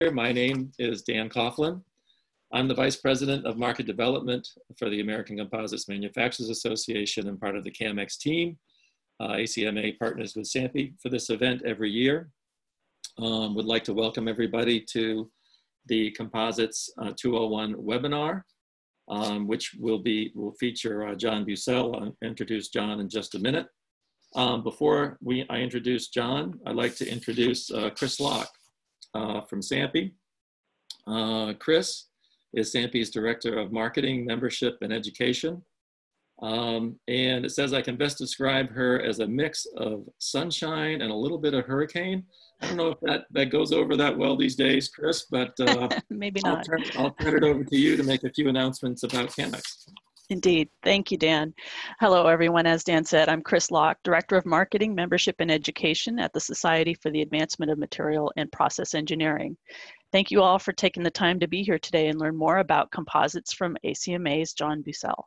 My name is Dan Coughlin. I'm the Vice President of Market Development for the American Composites Manufacturers Association and part of the CAMX team. Uh, ACMA partners with SAMPE for this event every year. Um, would like to welcome everybody to the Composites uh, 201 webinar, um, which will be will feature uh, John Busel. I'll introduce John in just a minute. Um, before we, I introduce John, I'd like to introduce uh, Chris Locke uh, from SAMPE. Uh, Chris is SAMPE's Director of Marketing, Membership, and Education. Um, and it says I can best describe her as a mix of sunshine and a little bit of hurricane. I don't know if that, that goes over that well these days, Chris, but uh, maybe not. I'll turn, I'll turn it over to you to make a few announcements about CAMX. Indeed. Thank you, Dan. Hello, everyone. As Dan said, I'm Chris Locke, Director of Marketing, Membership, and Education at the Society for the Advancement of Material and Process Engineering. Thank you all for taking the time to be here today and learn more about composites from ACMA's John Busel.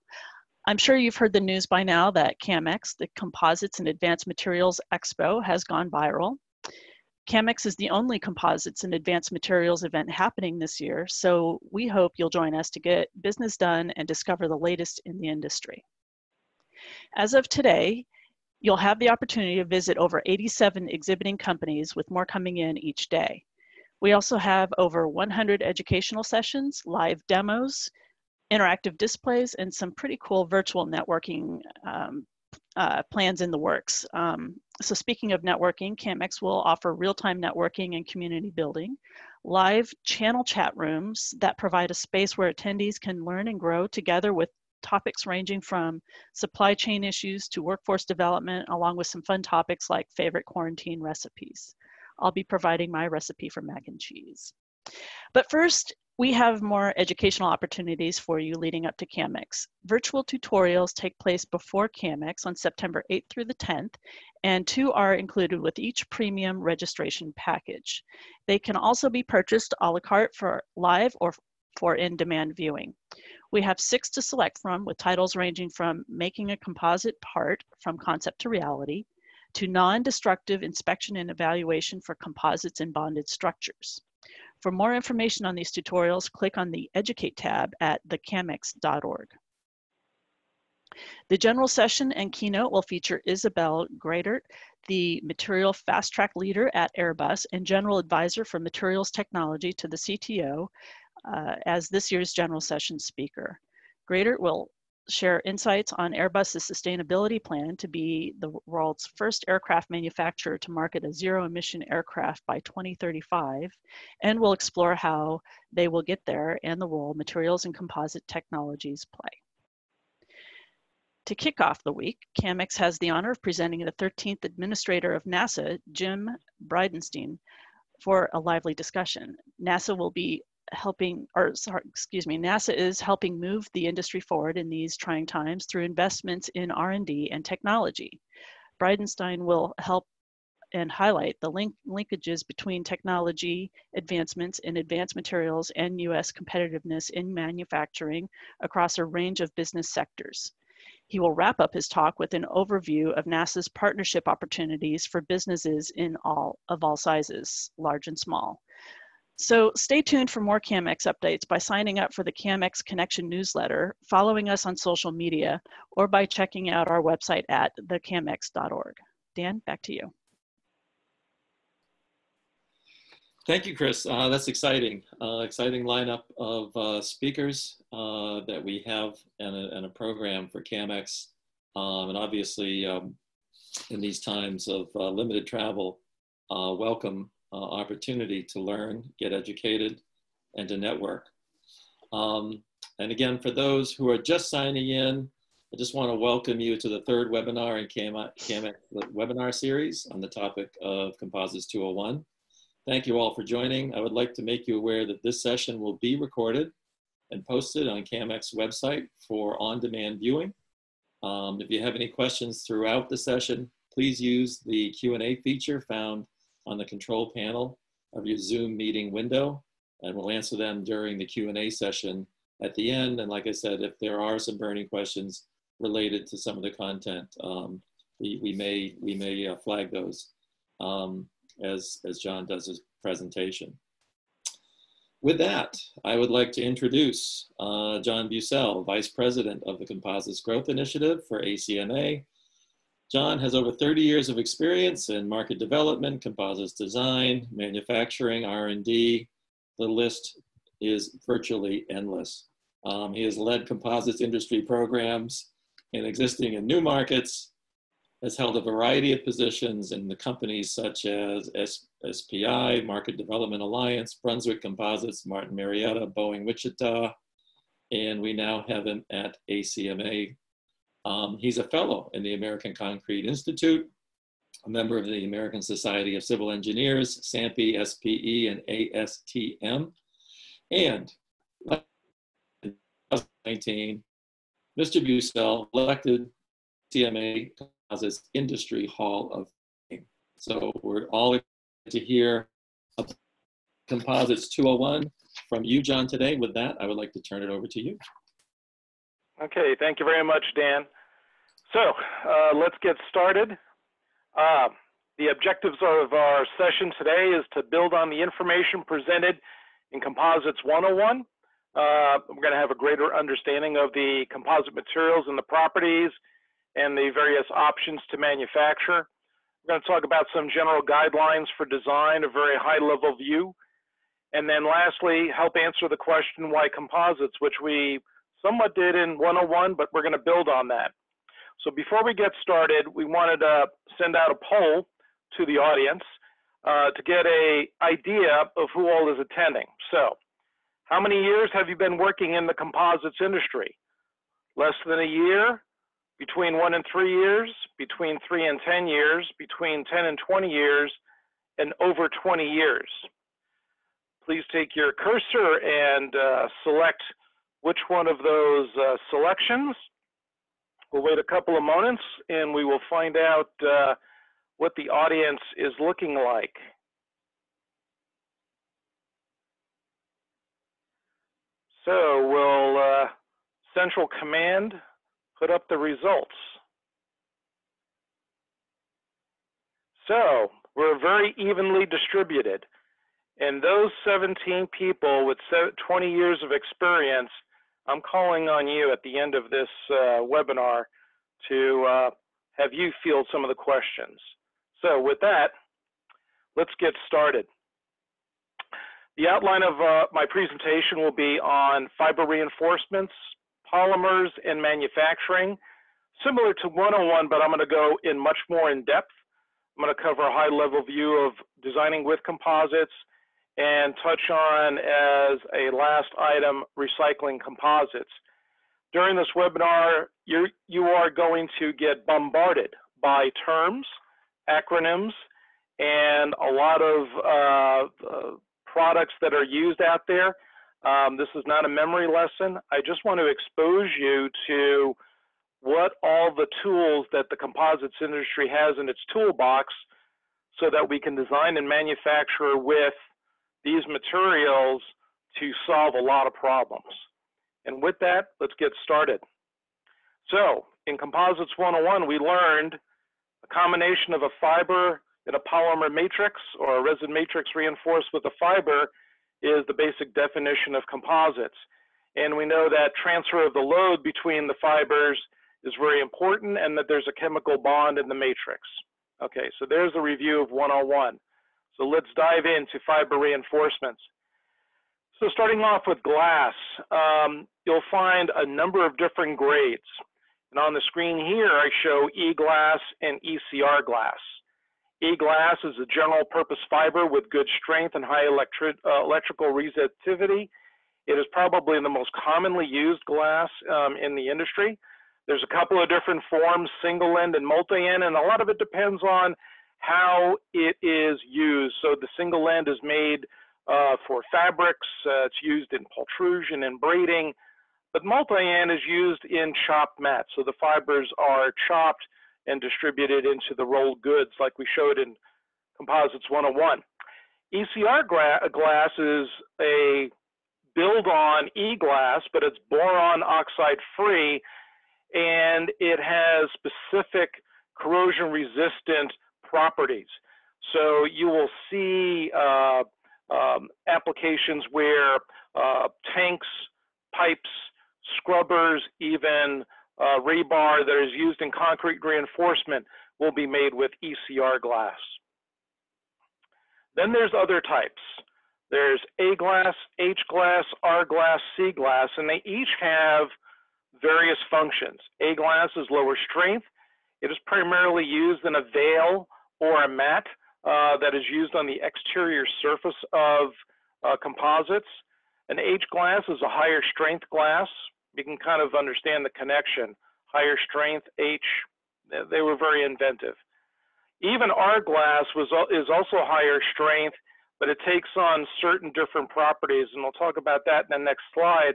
I'm sure you've heard the news by now that CAMX, the Composites and Advanced Materials Expo, has gone viral. CAMX is the only composites and advanced materials event happening this year, so we hope you'll join us to get business done and discover the latest in the industry. As of today, you'll have the opportunity to visit over 87 exhibiting companies with more coming in each day. We also have over 100 educational sessions, live demos, interactive displays, and some pretty cool virtual networking um, uh, plans in the works. Um, so speaking of networking, CAMX will offer real-time networking and community building, live channel chat rooms that provide a space where attendees can learn and grow together with topics ranging from supply chain issues to workforce development, along with some fun topics like favorite quarantine recipes. I'll be providing my recipe for mac and cheese. But first, we have more educational opportunities for you leading up to CAMX. Virtual tutorials take place before CAMX on September 8th through the 10th, and two are included with each premium registration package. They can also be purchased a la carte for live or for in-demand viewing. We have six to select from with titles ranging from making a composite part from concept to reality, to non-destructive inspection and evaluation for composites and bonded structures. For more information on these tutorials, click on the Educate tab at thecamx.org. The general session and keynote will feature Isabel Greatert, the Material Fast Track Leader at Airbus and General Advisor for Materials Technology to the CTO uh, as this year's general session speaker. Greatert will share insights on Airbus's sustainability plan to be the world's first aircraft manufacturer to market a zero emission aircraft by 2035, and we'll explore how they will get there and the role materials and composite technologies play. To kick off the week, CAMX has the honor of presenting the 13th Administrator of NASA, Jim Bridenstine, for a lively discussion. NASA will be helping, or sorry, excuse me, NASA is helping move the industry forward in these trying times through investments in R&D and technology. Bridenstine will help and highlight the link linkages between technology advancements in advanced materials and U.S. competitiveness in manufacturing across a range of business sectors. He will wrap up his talk with an overview of NASA's partnership opportunities for businesses in all of all sizes, large and small. So stay tuned for more CAMX updates by signing up for the CAMX Connection newsletter, following us on social media, or by checking out our website at thecamx.org. Dan, back to you. Thank you, Chris. Uh, that's exciting. Uh, exciting lineup of uh, speakers uh, that we have and a, and a program for CAMX. Um, and obviously, um, in these times of uh, limited travel, uh, welcome opportunity to learn, get educated, and to network. Um, and again, for those who are just signing in, I just want to welcome you to the third webinar in CAMX webinar series on the topic of Composites 201. Thank you all for joining. I would like to make you aware that this session will be recorded and posted on CAMX website for on-demand viewing. Um, if you have any questions throughout the session, please use the Q&A feature found on the control panel of your Zoom meeting window, and we'll answer them during the Q&A session at the end. And like I said, if there are some burning questions related to some of the content, um, we, we may, we may uh, flag those um, as, as John does his presentation. with that, I would like to introduce uh, John Busel, Vice President of the Composites Growth Initiative for ACMA. John has over 30 years of experience in market development, composites design, manufacturing, R&D. The list is virtually endless. Um, he has led composites industry programs in existing and new markets, has held a variety of positions in the companies such as S SPI, Market Development Alliance, Brunswick Composites, Martin Marietta, Boeing Wichita, and we now have him at ACMA. Um, he's a fellow in the American Concrete Institute, a member of the American Society of Civil Engineers, SAMPE, SPE, and ASTM. And 2019, Mr. Busel elected CMA Composites Industry Hall of Fame. So we're all to hear Composites 201 from you, John, today. With that, I would like to turn it over to you. Okay, thank you very much, Dan. So uh, let's get started. Uh, the objectives of our session today is to build on the information presented in Composites 101 uh, we're going to have a greater understanding of the composite materials and the properties and the various options to manufacture. We're going to talk about some general guidelines for design, a very high level view. And then lastly, help answer the question why composites, which we somewhat did in 101, but we're going to build on that. So before we get started, we wanted to send out a poll to the audience uh, to get a idea of who all is attending. So how many years have you been working in the composites industry? Less than a year? Between one and three years? Between three and 10 years? Between 10 and 20 years? And over 20 years? Please take your cursor and uh, select which one of those uh, selections. We'll wait a couple of moments and we will find out uh, what the audience is looking like. So we'll uh, Central Command put up the results? So we're very evenly distributed. And those 17 people with 20 years of experience, I'm calling on you at the end of this uh, webinar to uh, have you field some of the questions. So with that, let's get started. The outline of uh, my presentation will be on fiber reinforcements, polymers, and manufacturing. Similar to 101, but I'm going to go in much more in depth. I'm going to cover a high level view of designing with composites and touch on as a last item, recycling composites. During this webinar, you're, you are going to get bombarded by terms, acronyms, and a lot of uh, uh, products that are used out there. Um, this is not a memory lesson. I just want to expose you to what all the tools that the composites industry has in its toolbox so that we can design and manufacture with these materials to solve a lot of problems. And with that, let's get started. So in Composites 101, we learned a combination of a fiber in a polymer matrix or a resin matrix reinforced with a fiber is the basic definition of composites. And we know that transfer of the load between the fibers is very important and that there's a chemical bond in the matrix. Okay, so there's a review of 101. So let's dive into fiber reinforcements. So starting off with glass, um, you'll find a number of different grades. And on the screen here, I show E-glass and ECR glass. E-glass is a general purpose fiber with good strength and high uh, electrical resistivity. It is probably the most commonly used glass um, in the industry. There's a couple of different forms, single end and multi-end, and a lot of it depends on how it is used. So the single end is made uh, for fabrics, uh, it's used in pultrusion and braiding, but multi-end is used in chopped mats. So the fibers are chopped and distributed into the rolled goods like we showed in Composites 101. ECR glass is a build on e-glass, but it's boron oxide free, and it has specific corrosion resistant properties. So you will see uh, um, applications where uh, tanks, pipes, scrubbers, even uh, rebar that is used in concrete reinforcement will be made with ECR glass. Then there's other types. There's A glass, H glass, R glass, C glass, and they each have various functions. A glass is lower strength. It is primarily used in a veil or a mat uh, that is used on the exterior surface of uh, composites. An H glass is a higher strength glass. You can kind of understand the connection. Higher strength, H, they were very inventive. Even R glass was, is also higher strength, but it takes on certain different properties, and we'll talk about that in the next slide.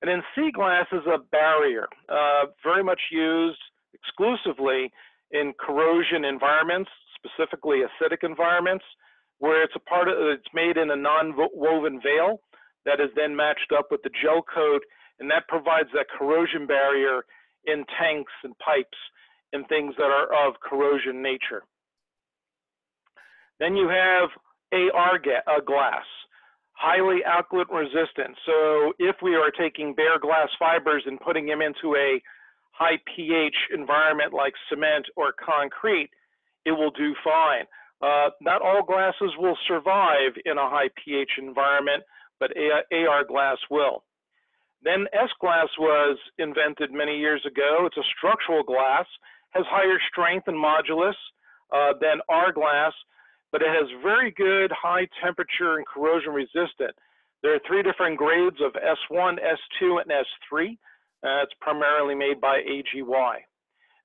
And then C glass is a barrier, uh, very much used exclusively in corrosion environments, specifically acidic environments, where it's a part of it's made in a non-woven veil that is then matched up with the gel coat, and that provides that corrosion barrier in tanks and pipes and things that are of corrosion nature. Then you have AR uh, glass, highly alkaline resistant. So if we are taking bare glass fibers and putting them into a high pH environment like cement or concrete, it will do fine. Uh, not all glasses will survive in a high pH environment, but AR glass will. Then S glass was invented many years ago. It's a structural glass, has higher strength and modulus uh, than R glass, but it has very good high temperature and corrosion resistant. There are three different grades of S1, S2, and S3. Uh, it's primarily made by AGY.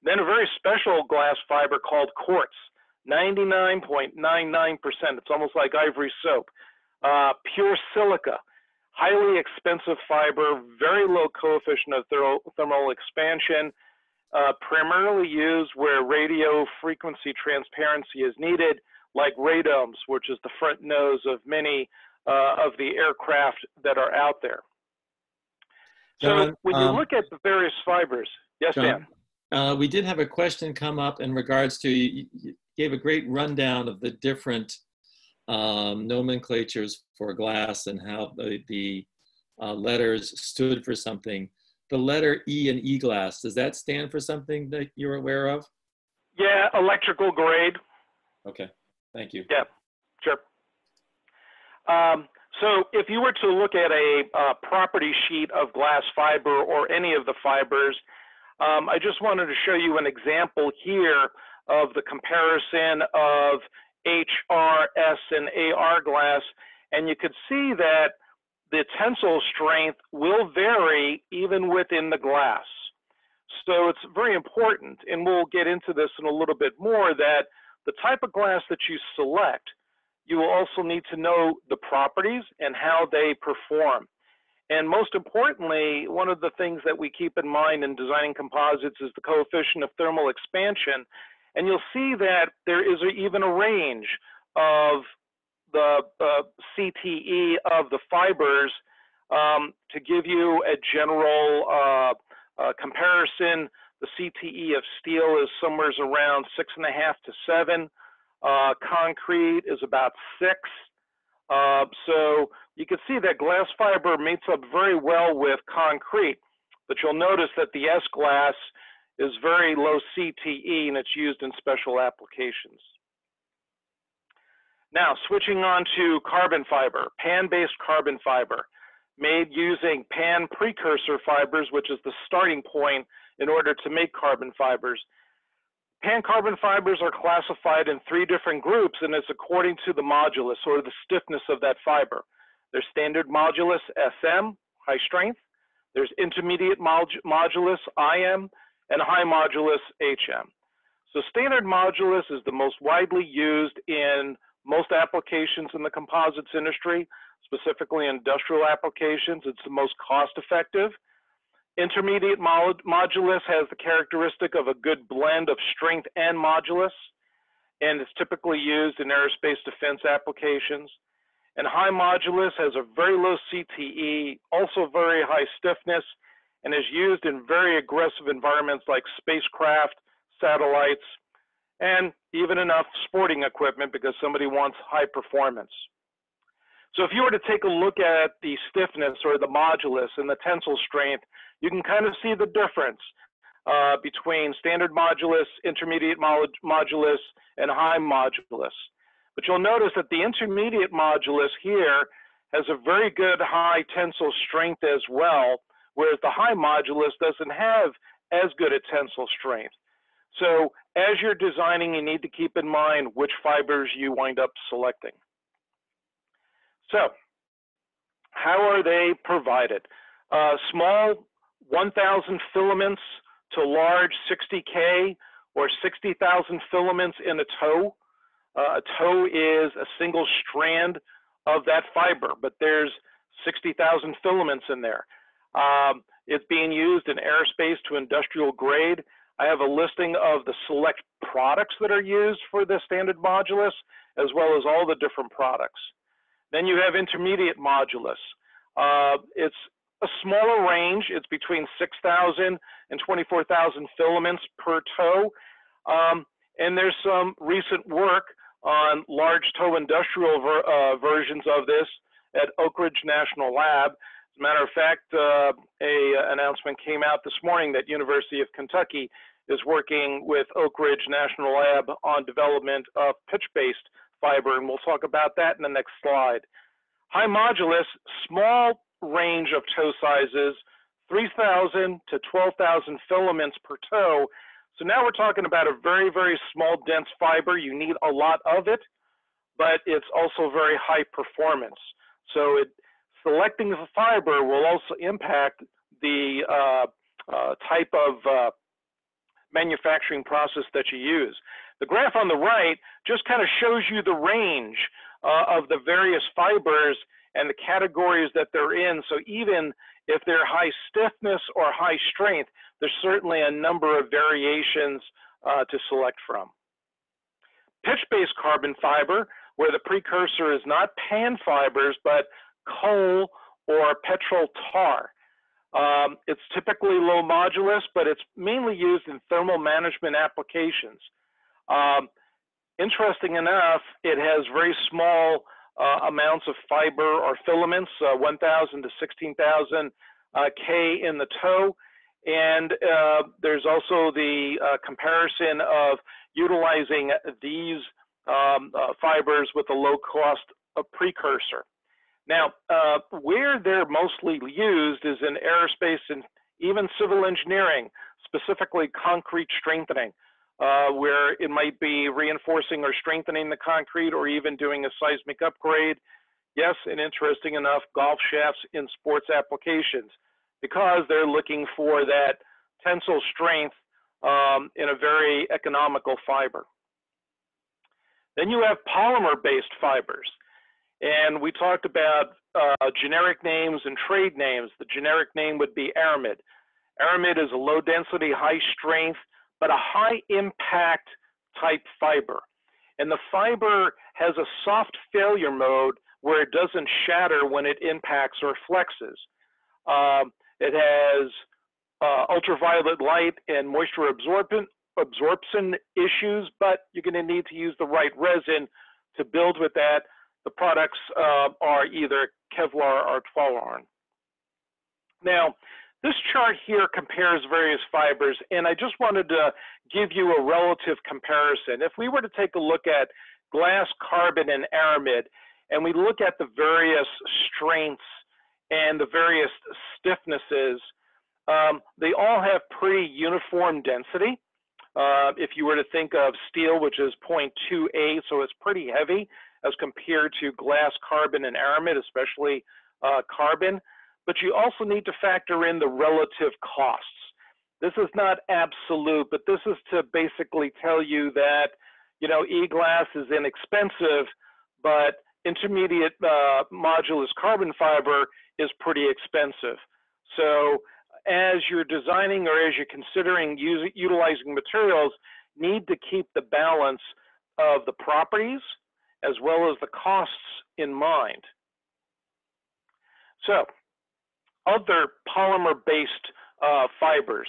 Then a very special glass fiber called quartz, 99.99%. It's almost like ivory soap. Uh, pure silica, highly expensive fiber, very low coefficient of thermal expansion, uh, primarily used where radio frequency transparency is needed, like radomes, which is the front nose of many uh, of the aircraft that are out there. John, so when you um, look at the various fibers, yes, John, Dan. Uh, we did have a question come up in regards to you, you gave a great rundown of the different um, nomenclatures for glass and how the, the uh, letters stood for something. The letter E in E-glass, does that stand for something that you're aware of? Yeah, electrical grade. Okay, thank you. Yeah, sure. Um, so if you were to look at a uh, property sheet of glass fiber or any of the fibers, um, I just wanted to show you an example here of the comparison of HRS and AR glass, and you could see that the tensile strength will vary even within the glass. So it's very important, and we'll get into this in a little bit more, that the type of glass that you select you will also need to know the properties and how they perform. And most importantly, one of the things that we keep in mind in designing composites is the coefficient of thermal expansion. And you'll see that there is a, even a range of the uh, CTE of the fibers um, to give you a general uh, uh, comparison. The CTE of steel is somewhere around six and a half to seven. Uh, concrete is about six. Uh, so you can see that glass fiber meets up very well with concrete, but you'll notice that the S glass is very low CTE and it's used in special applications. Now, switching on to carbon fiber, pan-based carbon fiber, made using pan precursor fibers, which is the starting point in order to make carbon fibers. Pan carbon fibers are classified in three different groups, and it's according to the modulus or the stiffness of that fiber. There's standard modulus SM, high strength. There's intermediate modulus IM, and high modulus HM. So standard modulus is the most widely used in most applications in the composites industry, specifically industrial applications. It's the most cost effective. Intermediate modulus has the characteristic of a good blend of strength and modulus, and it's typically used in aerospace defense applications. And high modulus has a very low CTE, also very high stiffness, and is used in very aggressive environments like spacecraft, satellites, and even enough sporting equipment because somebody wants high performance. So if you were to take a look at the stiffness or the modulus and the tensile strength, you can kind of see the difference uh, between standard modulus, intermediate modulus, and high modulus. But you'll notice that the intermediate modulus here has a very good high tensile strength as well, whereas the high modulus doesn't have as good a tensile strength. So as you're designing, you need to keep in mind which fibers you wind up selecting. So how are they provided? Uh, small 1,000 filaments to large 60K or 60,000 filaments in a tow. Uh, a tow is a single strand of that fiber, but there's 60,000 filaments in there. Um, it's being used in aerospace to industrial grade. I have a listing of the select products that are used for the standard modulus, as well as all the different products. Then you have intermediate modulus. Uh, it's a smaller range. It's between 6,000 and 24,000 filaments per tow. Um, and there's some recent work on large tow industrial ver uh, versions of this at Oak Ridge National Lab. As a matter of fact, uh, a uh, announcement came out this morning that University of Kentucky is working with Oak Ridge National Lab on development of pitch-based fiber, and we'll talk about that in the next slide. High modulus, small range of tow sizes, 3,000 to 12,000 filaments per tow. So now we're talking about a very, very small, dense fiber. You need a lot of it, but it's also very high performance. So it, selecting the fiber will also impact the uh, uh, type of uh, manufacturing process that you use. The graph on the right just kind of shows you the range uh, of the various fibers and the categories that they're in. So even if they're high stiffness or high strength, there's certainly a number of variations uh, to select from. Pitch-based carbon fiber, where the precursor is not pan fibers, but coal or petrol tar. Um, it's typically low modulus, but it's mainly used in thermal management applications. Um, interesting enough, it has very small uh, amounts of fiber or filaments, uh, 1,000 to 16,000 uh, K in the tow. And uh, there's also the uh, comparison of utilizing these um, uh, fibers with a low cost precursor. Now, where they're mostly used is in aerospace and even civil engineering, specifically concrete strengthening uh, where it might be reinforcing or strengthening the concrete or even doing a seismic upgrade. Yes, and interesting enough, golf shafts in sports applications because they're looking for that tensile strength um, in a very economical fiber. Then you have polymer-based fibers. And we talked about uh, generic names and trade names. The generic name would be aramid. Aramid is a low density, high strength but a high impact type fiber. And the fiber has a soft failure mode where it doesn't shatter when it impacts or flexes. Um, it has uh, ultraviolet light and moisture absorbent, absorption issues, but you're going to need to use the right resin to build with that. The products uh, are either Kevlar or Twaron. Now, this chart here compares various fibers, and I just wanted to give you a relative comparison. If we were to take a look at glass, carbon, and aramid, and we look at the various strengths and the various stiffnesses, um, they all have pretty uniform density. Uh, if you were to think of steel, which is 0.28, so it's pretty heavy as compared to glass, carbon, and aramid, especially uh, carbon but you also need to factor in the relative costs. This is not absolute, but this is to basically tell you that, you know, e-glass is inexpensive, but intermediate uh, modulus carbon fiber is pretty expensive. So as you're designing or as you're considering using, utilizing materials, need to keep the balance of the properties as well as the costs in mind. So other polymer-based uh, fibers.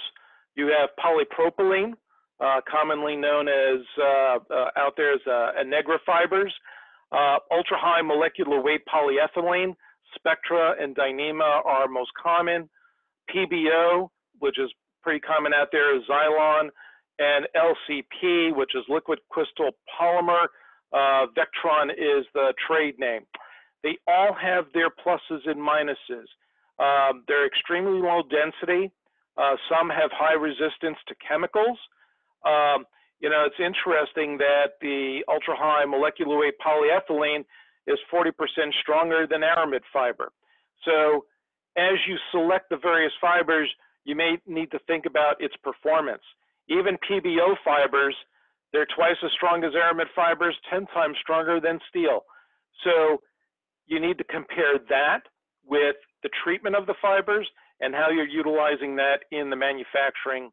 You have polypropylene, uh, commonly known as uh, uh out there as uh, Innegra fibers. Uh, ultra high molecular weight polyethylene, Spectra and Dyneema are most common. PBO, which is pretty common out there, is Zylon, and LCP, which is liquid crystal polymer. Uh, Vectran is the trade name. They all have their pluses and minuses. Um, they're extremely low density. Uh, some have high resistance to chemicals. Um, you know, it's interesting that the ultra high molecular weight polyethylene is 40% stronger than aramid fiber. So as you select the various fibers, you may need to think about its performance. Even PBO fibers, they're twice as strong as aramid fibers, 10 times stronger than steel. So you need to compare that with the treatment of the fibers and how you're utilizing that in the manufacturing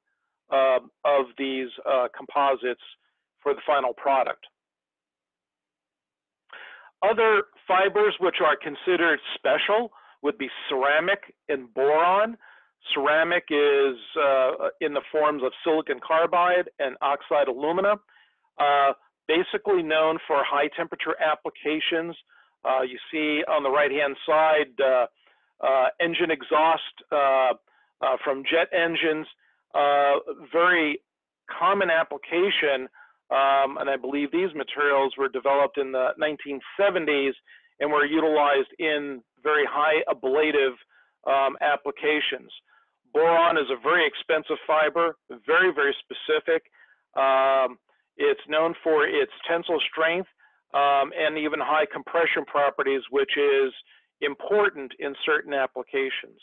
uh, of these uh, composites for the final product. Other fibers which are considered special would be ceramic and boron. Ceramic is uh, in the forms of silicon carbide and oxide alumina, uh, basically known for high temperature applications. Uh, you see on the right hand side uh, uh, engine exhaust from jet engines, very common application. Um, and I believe these materials were developed in the 1970s and were utilized in very high ablative um, applications. Boron is a very expensive fiber, very, very specific. Um, it's known for its tensile strength um, and even high compression properties, which is important in certain applications.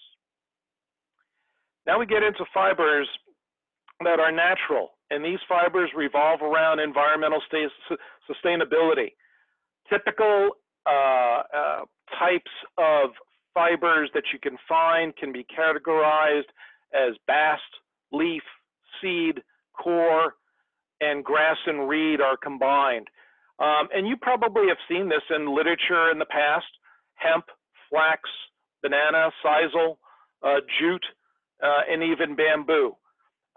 Now we get into fibers that are natural, and these fibers revolve around environmental sustainability. Typical uh, uh, types of fibers that you can find can be categorized as bast, leaf, seed, core, and grass and reed are combined. Um, and you probably have seen this in literature in the past, hemp, flax, banana, sisal, uh, jute, uh, and even bamboo.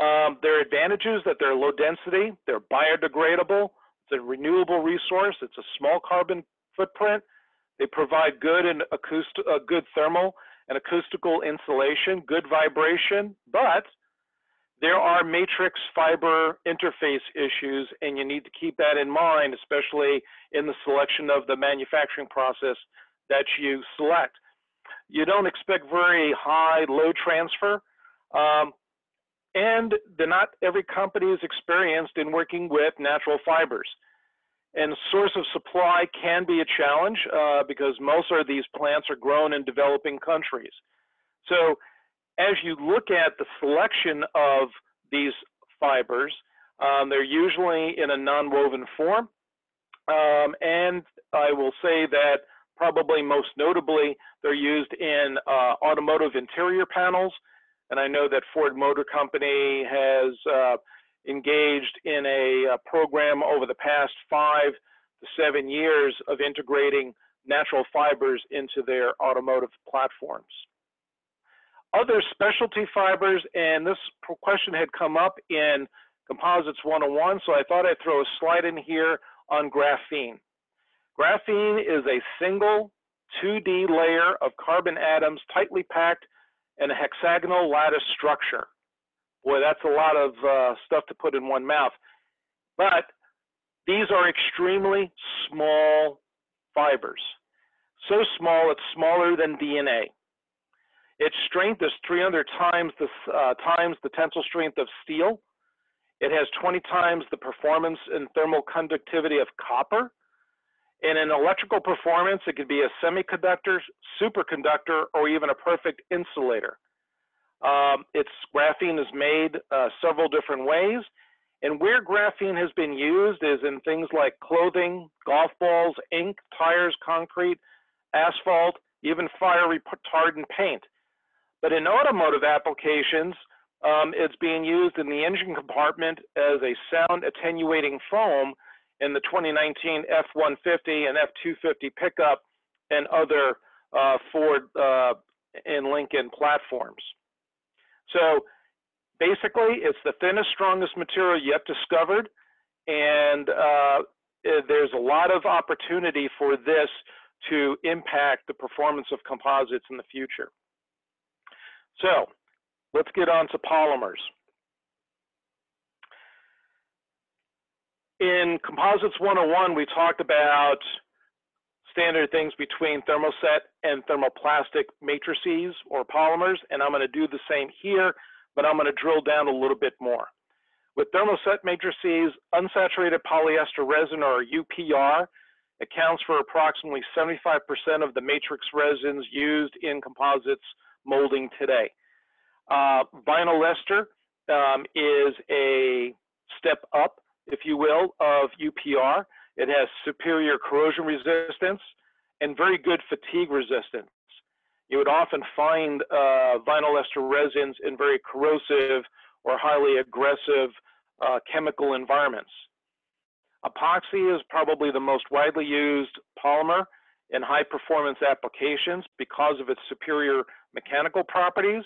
Um, their advantages that they're low density, they're biodegradable, it's a renewable resource, it's a small carbon footprint, they provide good and acoustic, uh, good thermal and acoustical insulation, good vibration, but there are matrix fiber interface issues, and you need to keep that in mind, especially in the selection of the manufacturing process that you select. You don't expect very high load transfer, um, and not every company is experienced in working with natural fibers. And source of supply can be a challenge uh, because most of these plants are grown in developing countries. So as you look at the selection of these fibers, um, they're usually in a non-woven form. Um, and I will say that probably most notably, they're used in uh, automotive interior panels. And I know that Ford Motor Company has uh, engaged in a, a program over the past five to seven years of integrating natural fibers into their automotive platforms. Other specialty fibers, and this question had come up in Composites 101, so I thought I'd throw a slide in here on graphene. Graphene is a single 2D layer of carbon atoms tightly packed in a hexagonal lattice structure. Boy, that's a lot of uh, stuff to put in one mouth. But these are extremely small fibers. So small, it's smaller than DNA. Its strength is 300 times the, uh, times the tensile strength of steel. It has 20 times the performance and thermal conductivity of copper. In electrical performance, it could be a semiconductor, superconductor, or even a perfect insulator. Um, its graphene is made uh, several different ways. And where graphene has been used is in things like clothing, golf balls, ink, tires, concrete, asphalt, even fire retardant paint. But in automotive applications, um, it's being used in the engine compartment as a sound attenuating foam in the 2019 F-150 and F-250 pickup and other uh, Ford uh, and Lincoln platforms. So basically, it's the thinnest, strongest material yet discovered, and uh, there's a lot of opportunity for this to impact the performance of composites in the future. So let's get on to polymers. In Composites 101, we talked about standard things between thermoset and thermoplastic matrices or polymers, and I'm going to do the same here, but I'm going to drill down a little bit more. With thermoset matrices, unsaturated polyester resin or UPR accounts for approximately 75% of the matrix resins used in composites molding today. Uh, vinyl ester um, is a step up, if you will, of UPR. It has superior corrosion resistance and very good fatigue resistance. You would often find uh, vinyl ester resins in very corrosive or highly aggressive uh, chemical environments. Epoxy is probably the most widely used polymer in high performance applications because of its superior mechanical properties,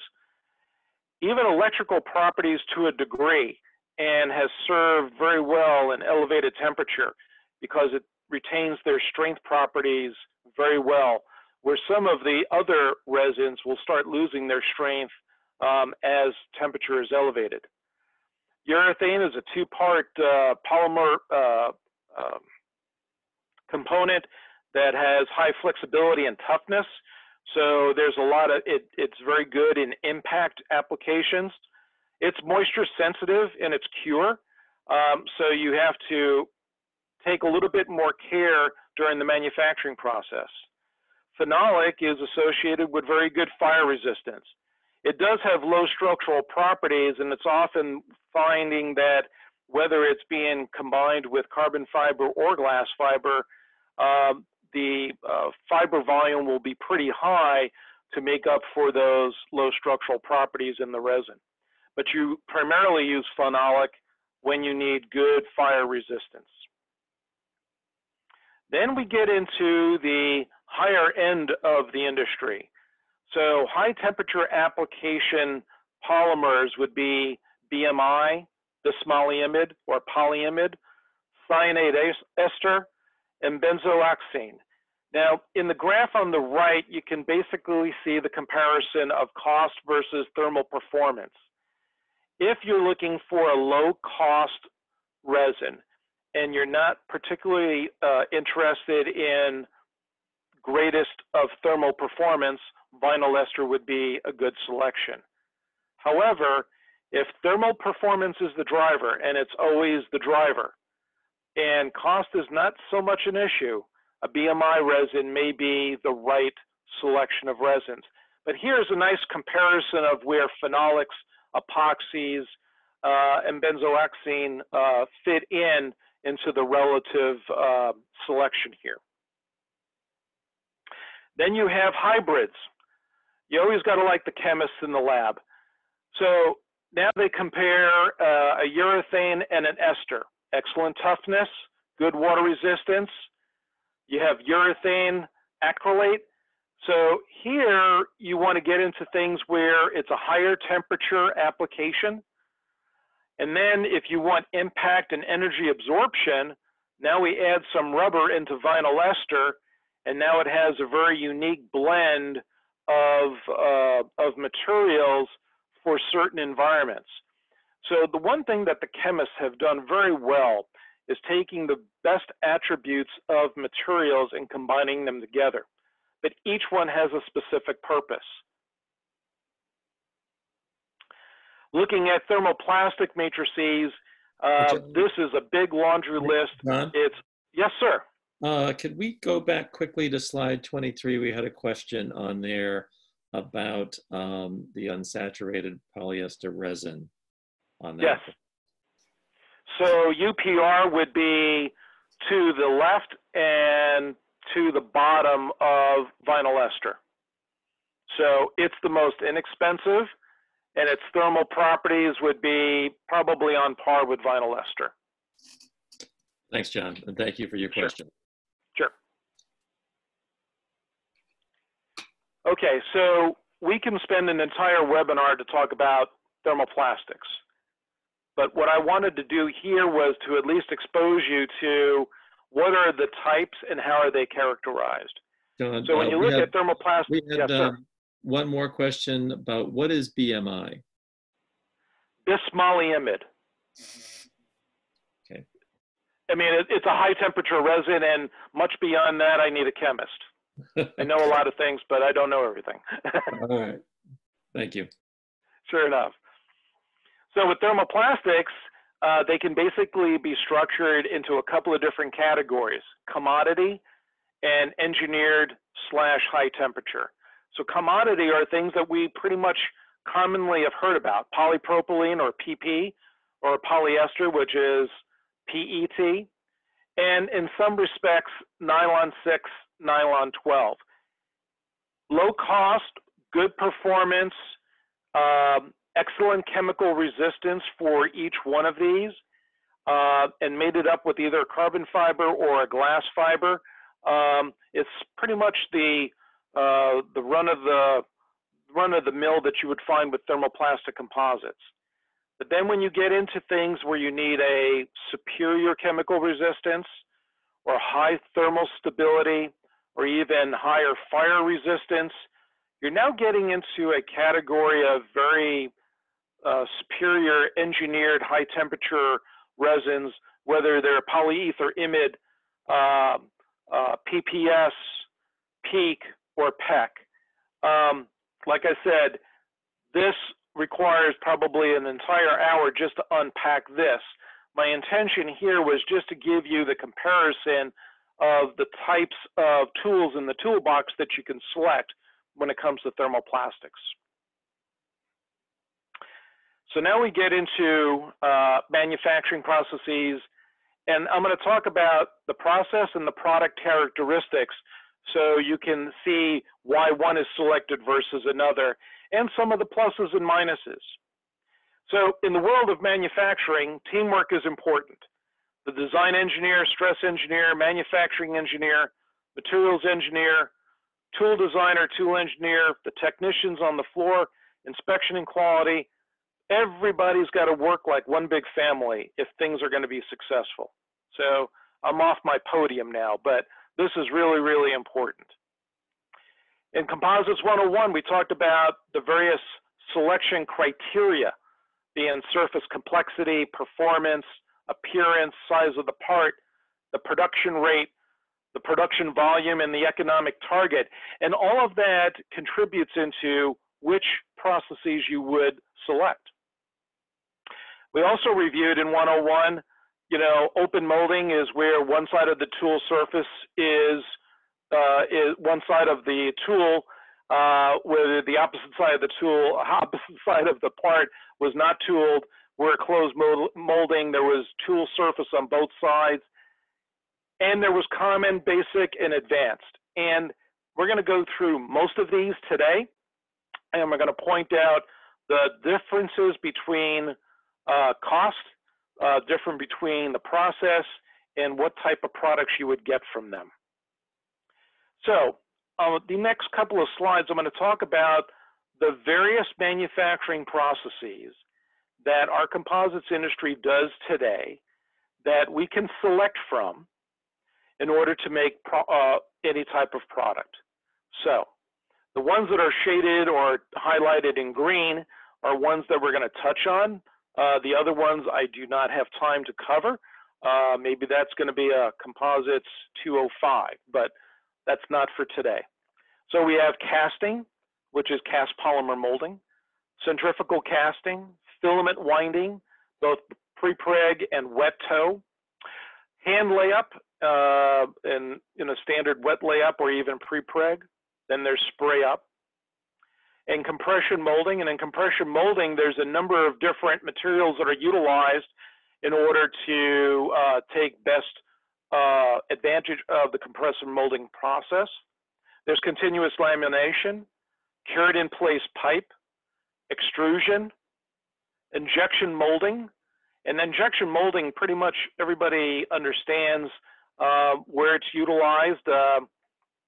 even electrical properties to a degree, and has served very well in elevated temperature because it retains their strength properties very well, where some of the other resins will start losing their strength um, as temperature is elevated. Urethane is a two-part uh, polymer uh, uh, component that has high flexibility and toughness. So there's a lot of it. It's very good in impact applications. It's moisture sensitive in its cure, um, so you have to take a little bit more care during the manufacturing process. Phenolic is associated with very good fire resistance. It does have low structural properties, and it's often finding that whether it's being combined with carbon fiber or glass fiber, uh, the uh, fiber volume will be pretty high to make up for those low structural properties in the resin. But you primarily use phenolic when you need good fire resistance. Then we get into the higher end of the industry. So high temperature application polymers would be BMI, bismaleimide or polyimide, cyanate ester, and benzoxazine. Now, in the graph on the right, you can basically see the comparison of cost versus thermal performance. If you're looking for a low cost resin and you're not particularly uh, interested in greatest of thermal performance, vinyl ester would be a good selection. However, if thermal performance is the driver, and it's always the driver, and cost is not so much an issue, a BMI resin may be the right selection of resins. But here's a nice comparison of where phenolics, epoxies, uh, and benzoxazine uh, fit in into the relative uh, selection here. Then you have hybrids. You always got to like the chemists in the lab. So now they compare uh, a urethane and an ester. Excellent toughness, good water resistance. You have urethane acrylate. So here you want to get into things where it's a higher temperature application. And then if you want impact and energy absorption, now we add some rubber into vinyl ester, and now it has a very unique blend of, uh, of materials for certain environments. So the one thing that the chemists have done very well is taking the best attributes of materials and combining them together. But each one has a specific purpose. Looking at thermoplastic matrices, uh, this is a big laundry list. John? It's yes, sir. Uh, could we go back quickly to slide 23? We had a question on there about um, the unsaturated polyester resin on that. Yes. So UPR would be to the left and to the bottom of vinyl ester. So it's the most inexpensive and its thermal properties would be probably on par with vinyl ester. Thanks, John, and thank you for your Sure. question. Sure. Okay, so we can spend an entire webinar to talk about thermoplastics. But what I wanted to do here was to at least expose you to what are the types and how are they characterized? John, So when uh, you look had- at thermoplastic, We yes, had sir. um, one more question about what is BMI? bismaleimide. Okay. I mean, it, it's a high temperature resin, and much beyond that, I need a chemist. I know a lot of things, but I don't know everything. All right. Thank you. sure enough. So with thermoplastics, uh, they can basically be structured into a couple of different categories: commodity and engineered slash high temperature. So commodity are things that we pretty much commonly have heard about: polypropylene or PP, or polyester, which is PET, and in some respects, nylon 6, nylon 12. Low cost, good performance, um, excellent chemical resistance for each one of these, uh, and made it up with either carbon fiber or a glass fiber. Um, it's pretty much the uh, the run of the run of the mill that you would find with thermoplastic composites. But then when you get into things where you need a superior chemical resistance or high thermal stability or even higher fire resistance, you're now getting into a category of very uh, superior engineered high temperature resins, whether they're polyether imide, uh, uh, PPS, PEEK, or PEKK. Um, like I said, this requires probably an entire hour just to unpack this. My intention here was just to give you the comparison of the types of tools in the toolbox that you can select when it comes to thermoplastics. So now we get into uh, manufacturing processes, and I'm going to talk about the process and the product characteristics so you can see why one is selected versus another, and some of the pluses and minuses. So in the world of manufacturing, teamwork is important. The design engineer, stress engineer, manufacturing engineer, materials engineer, tool designer, tool engineer, the technicians on the floor, inspection and quality, everybody's got to work like one big family if things are going to be successful. So I'm off my podium now, but this is really, really important. In Composites 101, we talked about the various selection criteria being surface complexity, performance, appearance, size of the part, the production rate, the production volume, and the economic target. And all of that contributes into which processes you would select. We also reviewed in 101, you know, open molding is where one side of the tool surface is, uh, is one side of the tool, uh, where the opposite side of the tool, opposite side of the part was not tooled. Where closed molding, there was tool surface on both sides, and there was common, basic, and advanced. And we're going to go through most of these today, and we're going to point out the differences between uh, cost, uh, different between the process, and what type of products you would get from them. So uh, the next couple of slides, I'm going to talk about the various manufacturing processes that our composites industry does today that we can select from in order to make uh, any type of product. So the ones that are shaded or highlighted in green are ones that we're going to touch on. Uh, the other ones I do not have time to cover. Uh, maybe that's going to be a composites 205, but that's not for today. So we have casting, which is cast polymer molding, centrifugal casting, filament winding, both pre-preg and wet tow, hand layup uh, in, in a standard wet layup or even pre-preg. Then there's spray up. And compression molding, and in compression molding, there's a number of different materials that are utilized in order to uh, take best uh, advantage of the compression molding process. There's continuous lamination, cured in place pipe, extrusion, injection molding. And injection molding, pretty much everybody understands uh, where it's utilized. Uh,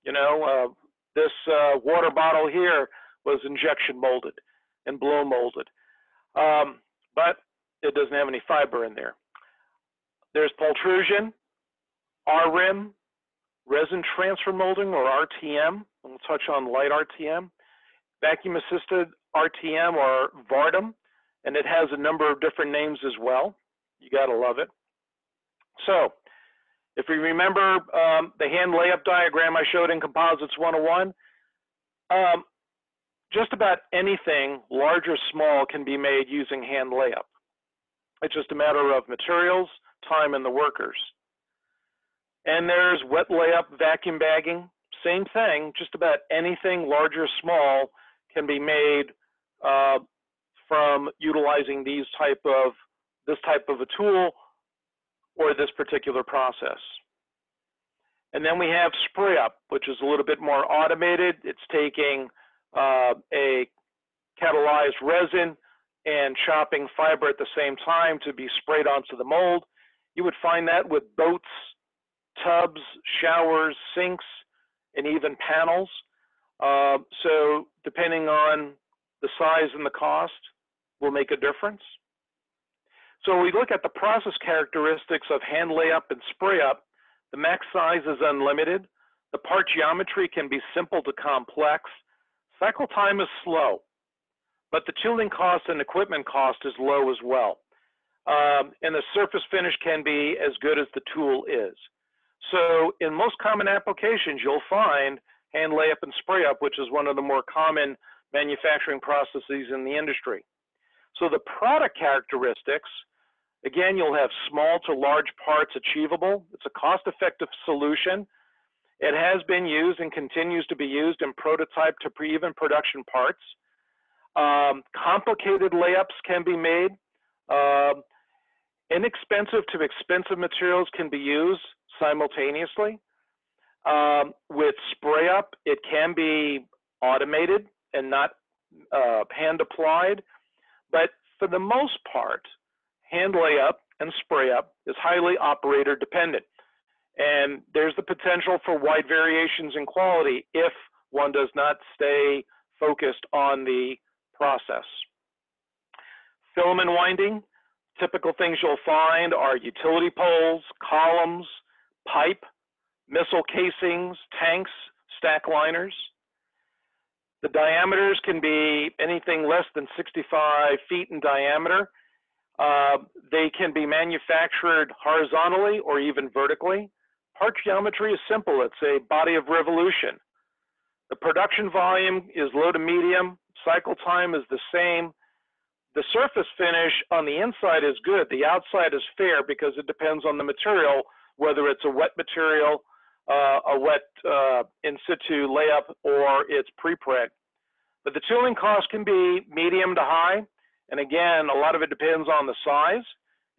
you know, uh, this uh, water bottle here was injection molded and blow molded, um, but it doesn't have any fiber in there. There's pultrusion, RRIM, resin transfer molding or RTM. We'll touch on light RTM. Vacuum assisted RTM or VARTM, and it has a number of different names as well. You gotta love it. So, if we remember um, the hand layup diagram I showed in Composites 101, um, just about anything, large or small, can be made using hand layup. It's just a matter of materials, time, and the workers. And there's wet layup, vacuum bagging, same thing, just about anything large or small can be made uh, from utilizing these type of, this type of a tool or this particular process. And then we have spray up, which is a little bit more automated. It's taking uh, a catalyzed resin and chopping fiber at the same time to be sprayed onto the mold. You would find that with boats, tubs, showers, sinks, and even panels. Uh, so depending on the size and the cost will make a difference. So we look at the process characteristics of hand layup and spray up. The max size is unlimited. The part geometry can be simple to complex. Cycle time is slow, but the tooling cost and equipment cost is low as well. Um, and the surface finish can be as good as the tool is. So in most common applications, you'll find hand layup and spray up, which is one of the more common manufacturing processes in the industry. So the product characteristics, again, you'll have small to large parts achievable. It's a cost-effective solution. It has been used and continues to be used in prototype to pre even production parts. Um, complicated layups can be made. Um, inexpensive to expensive materials can be used simultaneously. Um, with spray up, it can be automated and not uh, hand applied, but for the most part, hand layup and spray up is highly operator dependent. And there's the potential for wide variations in quality if one does not stay focused on the process. Filament winding, typical things you'll find are utility poles, columns, pipe, missile casings, tanks, stack liners. The diameters can be anything less than 65 feet in diameter. Uh, they can be manufactured horizontally or even vertically. Part geometry is simple. It's a body of revolution. The production volume is low to medium. Cycle time is the same. The surface finish on the inside is good. The outside is fair because it depends on the material, whether it's a wet material uh, a wet uh, in situ layup or it's pre-preg. But the tooling cost can be medium to high. And again, a lot of it depends on the size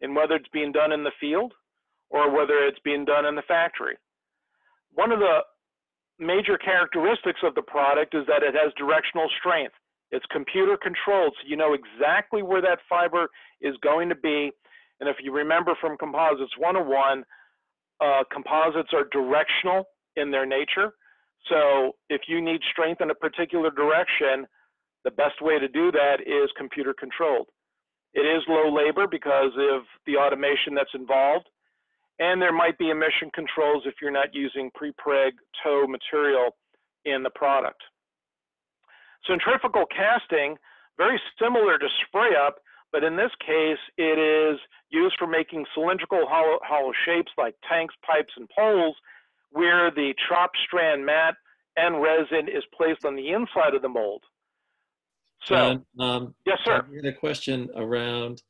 and whether it's being done in the field or whether it's being done in the factory. One of the major characteristics of the product is that it has directional strength. It's computer controlled, so you know exactly where that fiber is going to be. And if you remember from Composites 101, uh, composites are directional in their nature. So if you need strength in a particular direction, the best way to do that is computer controlled. It is low labor because of the automation that's involved. And there might be emission controls if you're not using pre-preg tow material in the product. Centrifugal casting, very similar to spray up, but in this case, it is used for making cylindrical hollow, hollow shapes like tanks, pipes, and poles, where the chopped strand mat and resin is placed on the inside of the mold. So, John, um, yes, sir. I a question around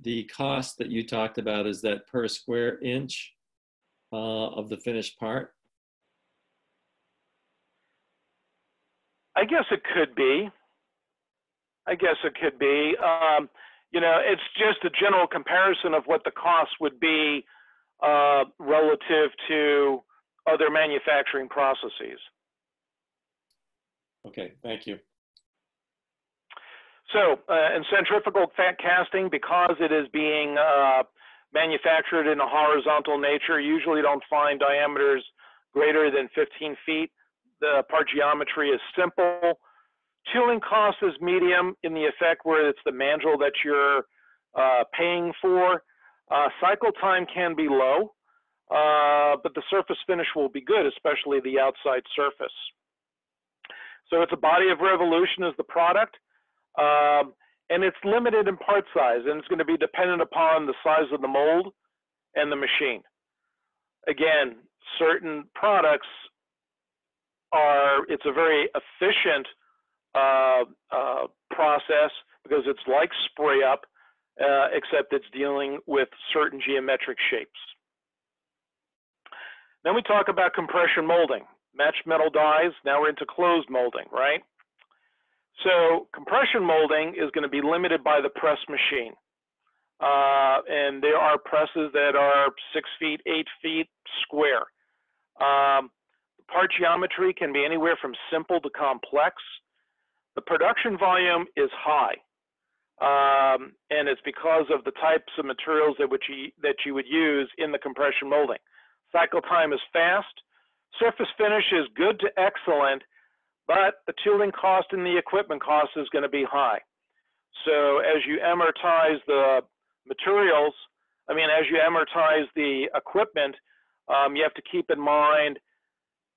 the cost that you talked about. Is that per square inch uh, of the finished part? I guess it could be. I guess it could be. Um, you know, it's just a general comparison of what the cost would be uh, relative to other manufacturing processes. Okay, thank you. So, uh, in centrifugal casting, because it is being uh, manufactured in a horizontal nature, usually don't find diameters greater than 15 feet. The part geometry is simple. Tooling cost is medium in the effect where it's the mandrel that you're uh, paying for. Uh, cycle time can be low. uh, but the surface finish will be good, especially the outside surface. So it's a body of revolution as the product, um, and it's limited in part size, and it's going to be dependent upon the size of the mold and the machine. Again, certain products are, it's a very efficient uh, uh, process because it's like spray up, uh, except it's dealing with certain geometric shapes. Then we talk about compression molding. Matched metal dies, now we're into closed molding, right? So compression molding is going to be limited by the press machine. Uh, and there are presses that are six feet, eight feet square. Um, part geometry can be anywhere from simple to complex. The production volume is high. Um, and it's because of the types of materials that, which you, that you would use in the compression molding. Cycle time is fast. Surface finish is good to excellent, but the tooling cost and the equipment cost is going to be high. So as you amortize the materials, I mean, as you amortize the equipment, um, you have to keep in mind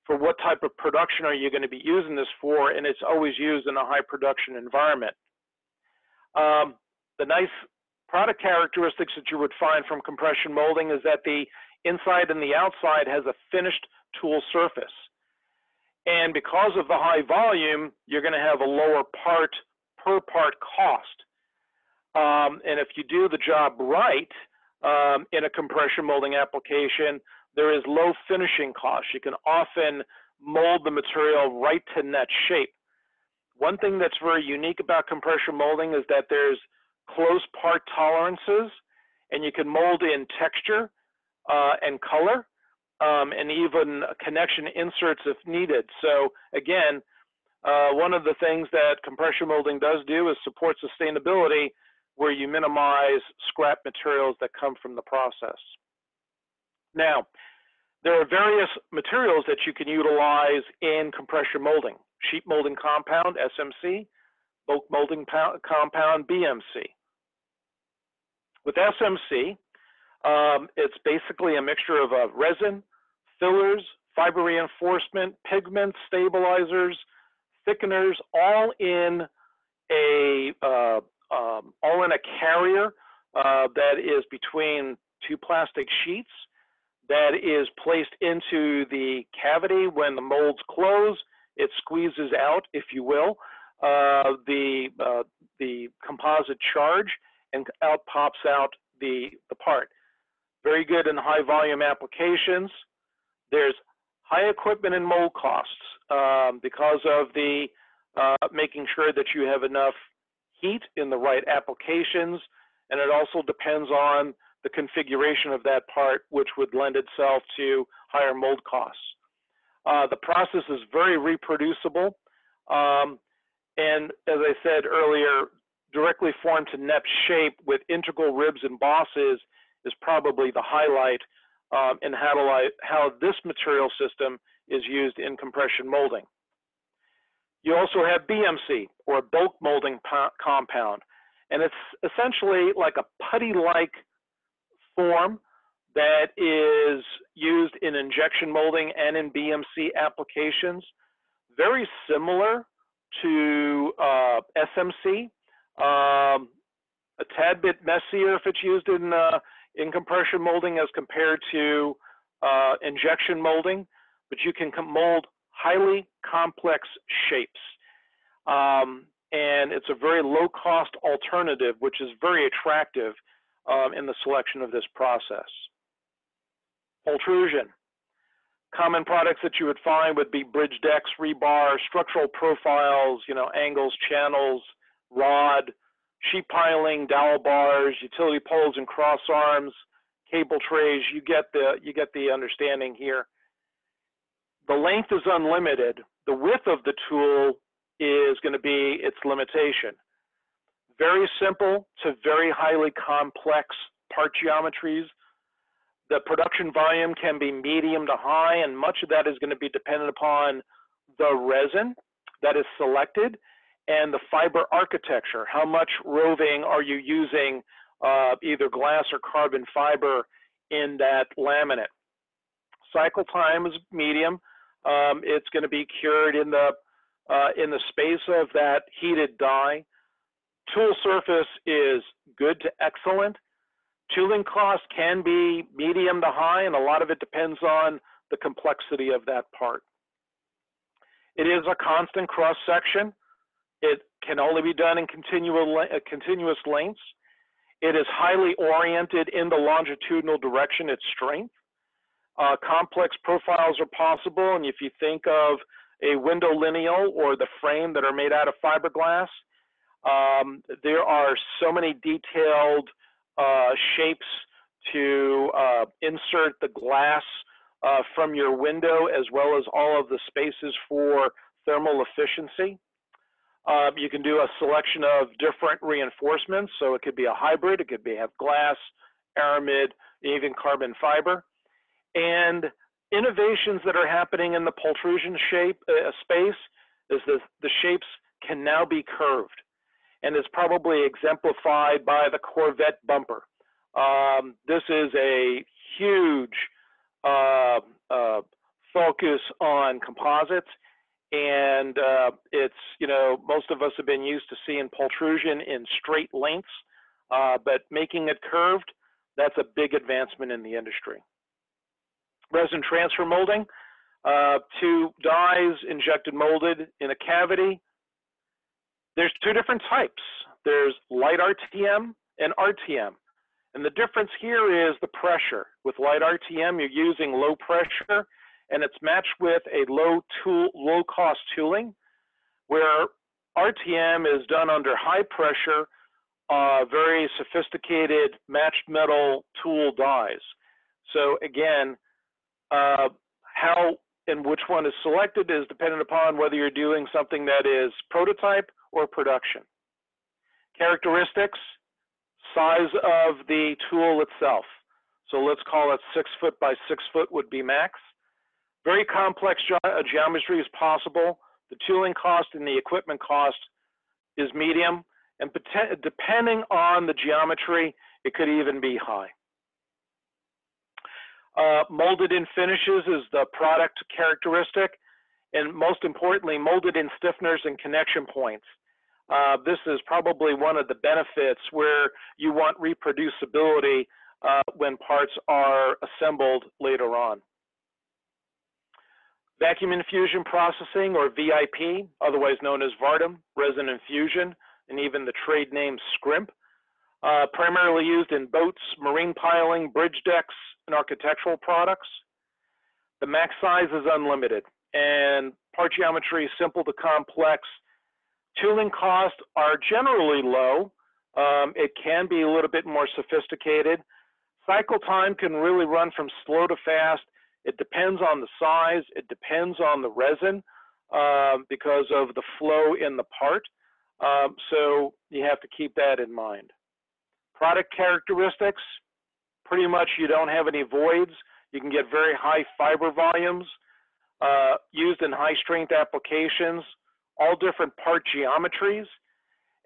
for what type of production are you going to be using this for, and it's always used in a high production environment. Um, the nice product characteristics that you would find from compression molding is that the inside and the outside has a finished tool surface. And because of the high volume, you're going to have a lower part per part cost. Um, and if you do the job right um, in a compression molding application, there is low finishing cost. You can often mold the material right to net shape. One thing that's very unique about compression molding is that there's close part tolerances, and you can mold in texture uh, and color, um, and even connection inserts if needed. So again, uh, one of the things that compression molding does do is support sustainability where you minimize scrap materials that come from the process. Now, there are various materials that you can utilize in compression molding. Sheet molding compound, SMC, bulk molding compound, BMC. With SMC, um, it's basically a mixture of uh, resin, fillers, fiber reinforcement, pigments, stabilizers, thickeners, all in a uh, um, all in a carrier uh, that is between two plastic sheets that is placed into the cavity when the molds close. It squeezes out, if you will, uh, the uh, the composite charge, and out pops out the the part. Very good in high volume applications. There's high equipment and mold costs um, because of the uh, making sure that you have enough heat in the right applications, and it also depends on the configuration of that part, which would lend itself to higher mold costs. Uh, the process is very reproducible, um, and as I said earlier, directly formed to net shape with integral ribs and bosses is probably the highlight um, in how, how this material system is used in compression molding. You also have BMC, or bulk molding compound, and it's essentially like a putty-like form that is used in injection molding and in BMC applications. Very similar to uh, SMC, um, a tad bit messier if it's used in uh, in compression molding as compared to uh, injection molding, but you can mold highly complex shapes. Um, and it's a very low cost alternative, which is very attractive um, in the selection of this process. Pultrusion. Common products that you would find would be bridge decks, rebar, structural profiles, you know, angles, channels, rod, sheet piling, dowel bars, utility poles and cross arms, cable trays. You get the you get the understanding here. The length is unlimited. The width of the tool is going to be its limitation. Very simple to very highly complex part geometries. The production volume can be medium to high, and much of that is going to be dependent upon the resin that is selected and the fiber architecture. How much roving are you using, uh, either glass or carbon fiber in that laminate? Cycle time is medium. Um, it's going to be cured in the uh, in the space of that heated die. Tool surface is good to excellent. Tooling cost can be medium to high, and a lot of it depends on the complexity of that part. It is a constant cross section. It can only be done in continual, uh, continuous lengths. It is highly oriented in the longitudinal direction, its strength. Uh, complex profiles are possible, and if you think of a window lineal or the frame that are made out of fiberglass, um, there are so many detailed uh, shapes to uh, insert the glass uh, from your window as well as all of the spaces for thermal efficiency. Um, you can do a selection of different reinforcements. So it could be a hybrid, it could be have glass, aramid, even carbon fiber. And innovations that are happening in the pultrusion shape uh, space is that the shapes can now be curved and is probably exemplified by the Corvette bumper. Um, this is a huge uh, uh, focus on composites and uh, it's, you know, most of us have been used to seeing pultrusion in straight lengths, uh, but making it curved, that's a big advancement in the industry. Resin transfer molding, uh, two dies injected molded in a cavity. There's two different types. There's light RTM and RTM. And the difference here is the pressure. With light RTM, you're using low pressure and it's matched with a low tool, low cost tooling, where RTM is done under high pressure, uh, very sophisticated matched metal tool dies. So again, uh, how and which one is selected is dependent upon whether you're doing something that is prototype or production. Characteristics, size of the tool itself. So let's call it six foot by six foot would be max. Very complex ge uh, geometry is possible. The tooling cost and the equipment cost is medium, and depending on the geometry, it could even be high. Uh, molded in finishes is the product characteristic, and most importantly, molded in stiffeners and connection points. Uh, this is probably one of the benefits where you want reproducibility uh, when parts are assembled later on. Vacuum infusion processing, or VIP, otherwise known as VARTM, resin infusion, and even the trade name SCRIMP, uh, primarily used in boats, marine piling, bridge decks, and architectural products. The max size is unlimited, and part geometry is simple to complex. Tooling costs are generally low. Um, it can be a little bit more sophisticated. Cycle time can really run from slow to fast it depends on the size, it depends on the resin um, because of the flow in the part. Um, so you have to keep that in mind. Product characteristics, pretty much you don't have any voids. You can get very high fiber volumes uh, used in high strength applications, all different part geometries.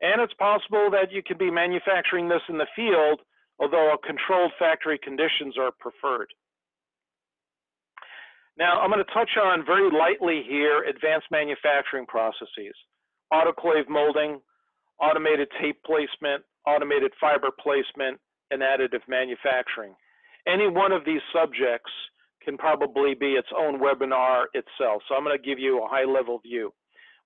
And it's possible that you could be manufacturing this in the field, although controlled factory conditions are preferred. Now, I'm going to touch on very lightly here advanced manufacturing processes, autoclave molding, automated tape placement, automated fiber placement, and additive manufacturing. Any one of these subjects can probably be its own webinar itself. So I'm going to give you a high level view.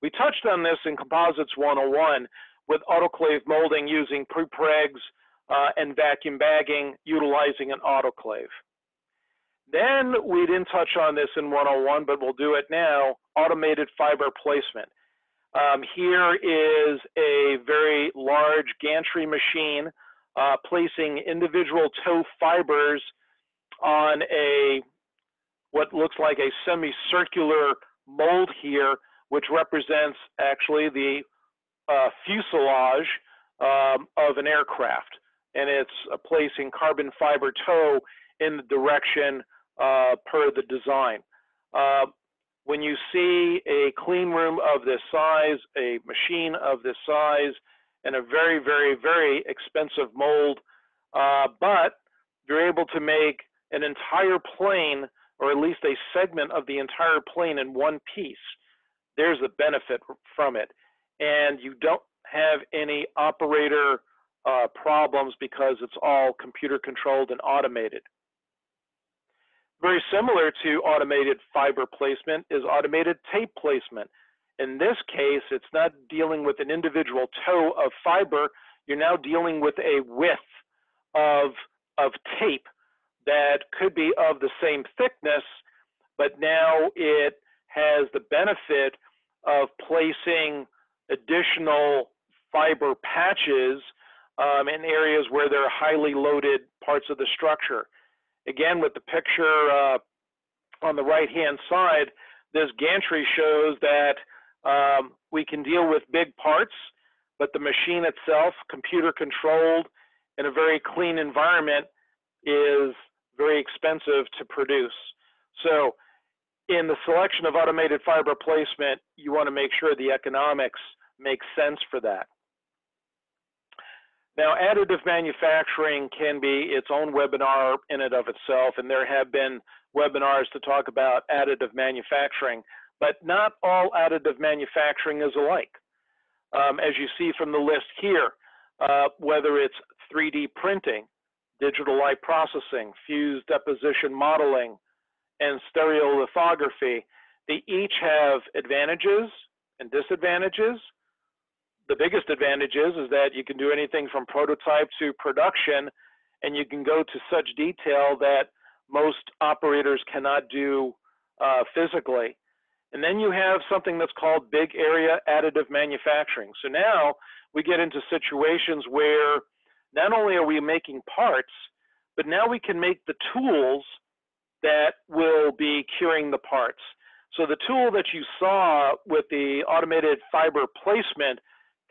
We touched on this in Composites 101 with autoclave molding using prepregs uh, and vacuum bagging utilizing an autoclave. Then we didn't touch on this in 101, but we'll do it now, automated fiber placement. Um, here is a very large gantry machine uh, placing individual tow fibers on a what looks like a semicircular mold here, which represents actually the uh, fuselage um, of an aircraft. And it's uh, placing carbon fiber tow in the direction uh, per the design. Uh, when you see a clean room of this size, a machine of this size, and a very, very, very expensive mold, uh, but you're able to make an entire plane or at least a segment of the entire plane in one piece, there's a benefit from it. And you don't have any operator uh, problems because it's all computer controlled and automated. Very similar to automated fiber placement is automated tape placement. In this case, it's not dealing with an individual tow of fiber. You're now dealing with a width of, of tape that could be of the same thickness, but now it has the benefit of placing additional fiber patches um, in areas where there are highly loaded parts of the structure. Again, with the picture uh, on the right-hand side, this gantry shows that um, we can deal with big parts, but the machine itself, computer controlled, in a very clean environment, is very expensive to produce. So in the selection of automated fiber placement, you want to make sure the economics make sense for that. Now, additive manufacturing can be its own webinar in and of itself, and there have been webinars to talk about additive manufacturing, but not all additive manufacturing is alike. Um, as you see from the list here, uh, whether it's 3D printing, digital light processing, fused deposition modeling, and stereolithography, they each have advantages and disadvantages. The biggest advantage is, is that you can do anything from prototype to production, and you can go to such detail that most operators cannot do uh, physically. And then you have something that's called big area additive manufacturing. So now we get into situations where not only are we making parts, but now we can make the tools that will be curing the parts. So the tool that you saw with the automated fiber placement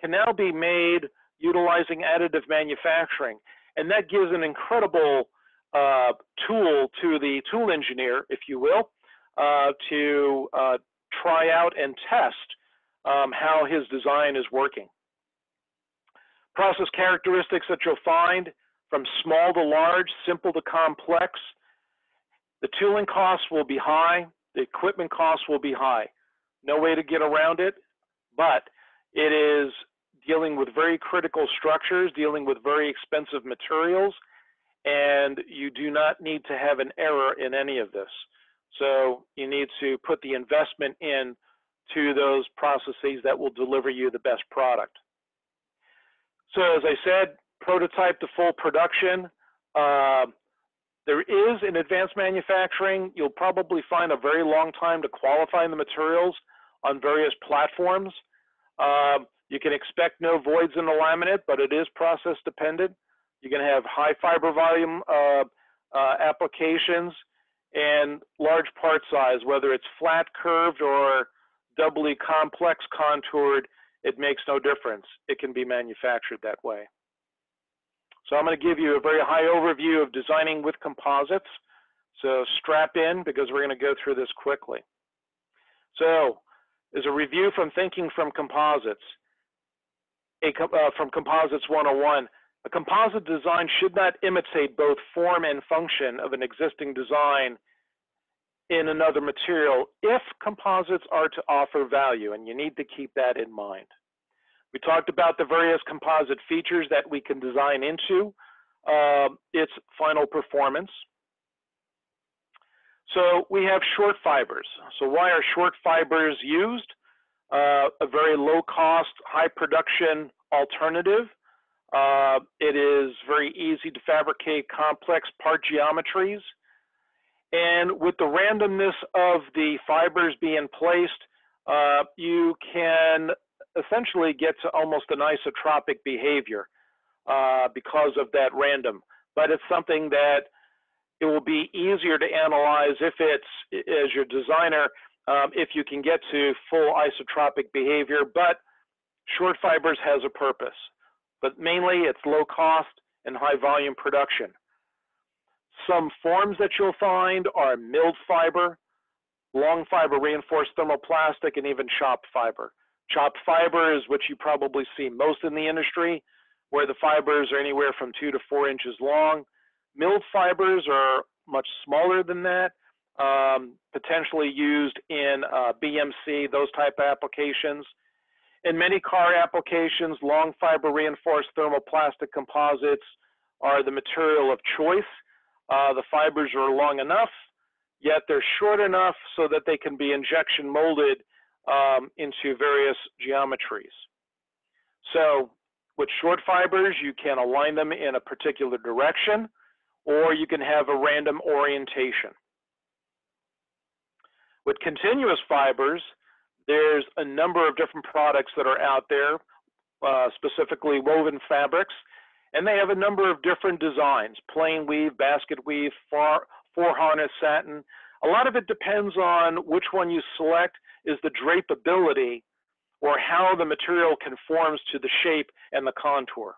can now be made utilizing additive manufacturing. And that gives an incredible uh, tool to the tool engineer, if you will, uh, to uh, try out and test um, how his design is working. Process characteristics that you'll find from small to large, simple to complex. The tooling costs will be high, the equipment costs will be high. No way to get around it, but it is dealing with very critical structures, dealing with very expensive materials, and you do not need to have an error in any of this. So you need to put the investment in to those processes that will deliver you the best product. So as I said, prototype to full production. Uh, there is in advanced manufacturing, you'll probably find a very long time to qualify the materials on various platforms. Uh, you can expect no voids in the laminate, but it is process dependent. You can have high fiber volume uh, uh, applications and large part size, whether it's flat curved or doubly complex contoured, it makes no difference. It can be manufactured that way. So I'm going to give you a very high overview of designing with composites. So strap in because we're going to go through this quickly. So as a review from Thinking from Composites, a, uh, from Composites 101, a composite design should not imitate both form and function of an existing design in another material if composites are to offer value, and you need to keep that in mind. We talked about the various composite features that we can design into uh, its final performance. So we have short fibers. So why are short fibers used? Uh, a very low cost, high production alternative. Uh, it is very easy to fabricate complex part geometries. And with the randomness of the fibers being placed, uh, you can essentially get to almost an isotropic behavior uh, because of that random. But it's something that it will be easier to analyze if it's, as your designer, um, if you can get to full isotropic behavior. But short fibers has a purpose. But mainly it's low cost and high volume production. Some forms that you'll find are milled fiber, long fiber reinforced thermoplastic, and even chopped fiber. Chopped fiber is what you probably see most in the industry, where the fibers are anywhere from two to four inches long. Milled fibers are much smaller than that, um, potentially used in uh, BMC, those type of applications. In many car applications, long fiber reinforced thermoplastic composites are the material of choice. Uh, the fibers are long enough, yet they're short enough so that they can be injection molded um, into various geometries. So with short fibers, you can align them in a particular direction, or you can have a random orientation. With continuous fibers, there's a number of different products that are out there, uh, specifically woven fabrics, and they have a number of different designs, plain weave, basket weave, four, four harness satin. A lot of it depends on which one you select is the drapeability or how the material conforms to the shape and the contour.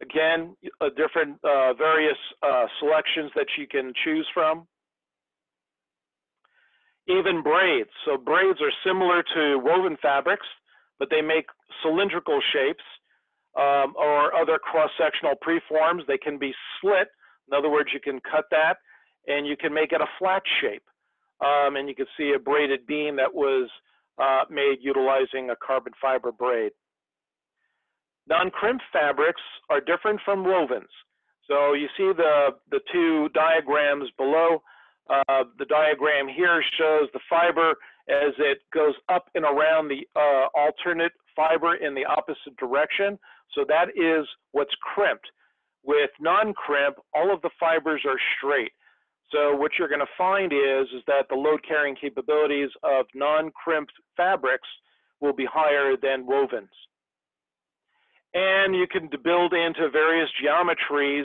Again, different uh, various uh, selections that you can choose from. Even braids. So braids are similar to woven fabrics, but they make cylindrical shapes um, or other cross-sectional preforms. They can be slit. In other words, you can cut that and you can make it a flat shape. Um, and you can see a braided beam that was uh, made utilizing a carbon fiber braid. Non-crimp fabrics are different from wovens. So you see the, the two diagrams below. Uh, the diagram here shows the fiber as it goes up and around the uh, alternate fiber in the opposite direction. So that is what's crimped. With non-crimp, all of the fibers are straight. So what you're going to find is, is that the load carrying capabilities of non-crimped fabrics will be higher than wovens. And you can build into various geometries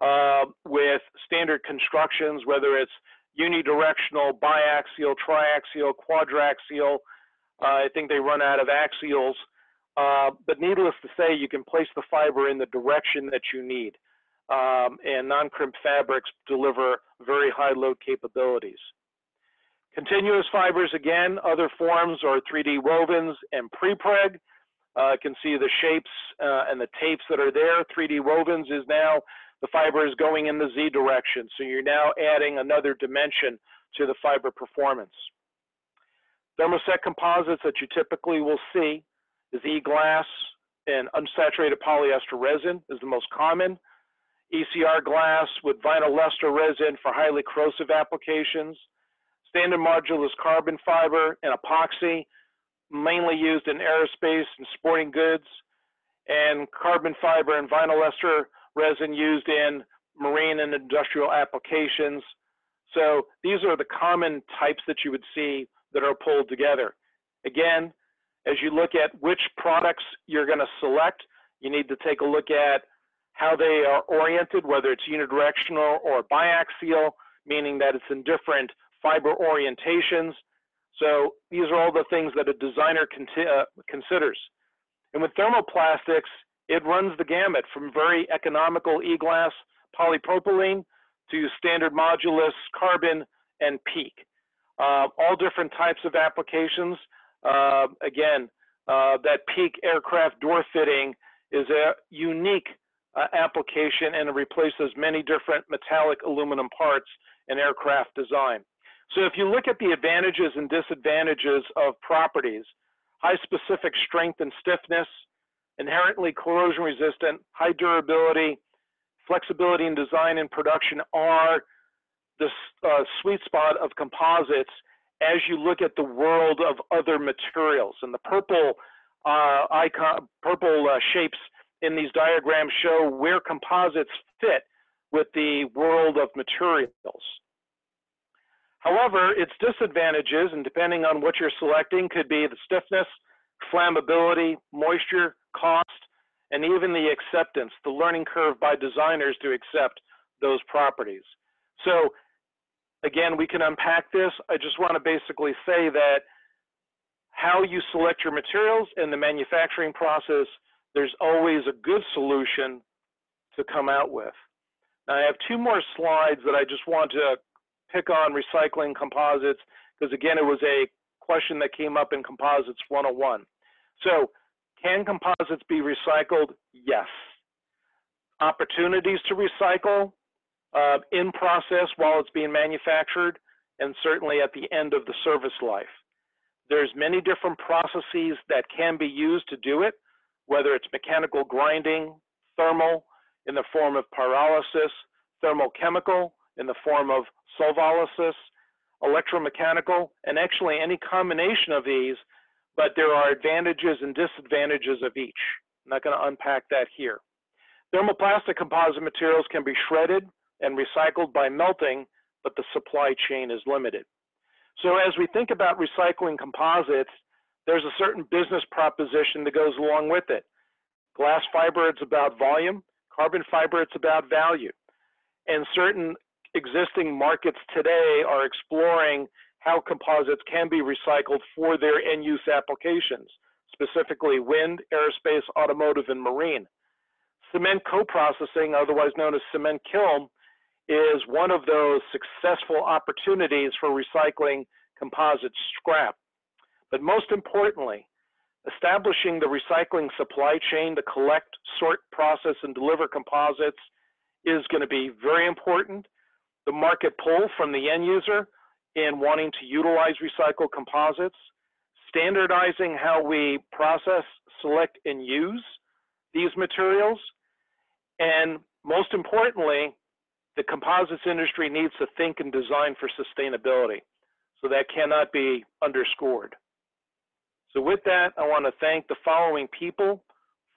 uh, with standard constructions, whether it's unidirectional, biaxial, triaxial, quadraxial. Uh, I think they run out of axials. Uh, but needless to say, you can place the fiber in the direction that you need um, and non-crimp fabrics deliver very high load capabilities. Continuous fibers, again, other forms are 3D wovens and prepreg. Uh, you can see the shapes uh, and the tapes that are there. 3D wovens is now, the fiber is going in the Z direction. So you're now adding another dimension to the fiber performance. Thermoset composites that you typically will see is E-glass and unsaturated polyester resin is the most common. ECR glass with vinyl ester resin for highly corrosive applications, standard modulus carbon fiber and epoxy, mainly used in aerospace and sporting goods, and carbon fiber and vinyl ester resin used in marine and industrial applications. So these are the common types that you would see that are pulled together. Again, as you look at which products you're going to select, you need to take a look at how they are oriented, whether it's unidirectional or biaxial, meaning that it's in different fiber orientations. So these are all the things that a designer uh, considers. And with thermoplastics, it runs the gamut from very economical e-glass polypropylene to standard modulus carbon and PEEK. Uh, all different types of applications. Uh, again, uh, that PEEK aircraft door fitting is a unique uh, application and it replaces many different metallic aluminum parts in aircraft design. So if you look at the advantages and disadvantages of properties, high specific strength and stiffness, inherently corrosion resistant, high durability, flexibility in design and production are the uh, sweet spot of composites as you look at the world of other materials. And the purple uh, icon, purple uh, shapes in these diagrams show where composites fit with the world of materials. However, its disadvantages, and depending on what you're selecting, could be the stiffness, flammability, moisture, cost, and even the acceptance, the learning curve by designers to accept those properties. So again, we can unpack this. I just want to basically say that how you select your materials in the manufacturing process there's always a good solution to come out with. Now, I have two more slides that I just want to pick on recycling composites because again, it was a question that came up in Composites 101. So, can composites be recycled? Yes. Opportunities to recycle? uh, in process while it's being manufactured, and certainly at the end of the service life. There's many different processes that can be used to do it, whether it's mechanical grinding, thermal in the form of pyrolysis, thermochemical in the form of solvolysis, electromechanical, and actually any combination of these, but there are advantages and disadvantages of each. I'm not going to unpack that here. Thermoplastic composite materials can be shredded and recycled by melting, but the supply chain is limited. So as we think about recycling composites, there's a certain business proposition that goes along with it. Glass fiber, it's about volume. Carbon fiber, it's about value. And certain existing markets today are exploring how composites can be recycled for their end use applications, specifically wind, aerospace, automotive, and marine. Cement co-processing, otherwise known as cement kiln, is one of those successful opportunities for recycling composite scrap. But most importantly, establishing the recycling supply chain to collect, sort, process, and deliver composites is going to be very important. The market pull from the end user in wanting to utilize recycled composites, standardizing how we process, select, and use these materials, and most importantly, the composites industry needs to think and design for sustainability. So that cannot be underscored. So with that, I want to thank the following people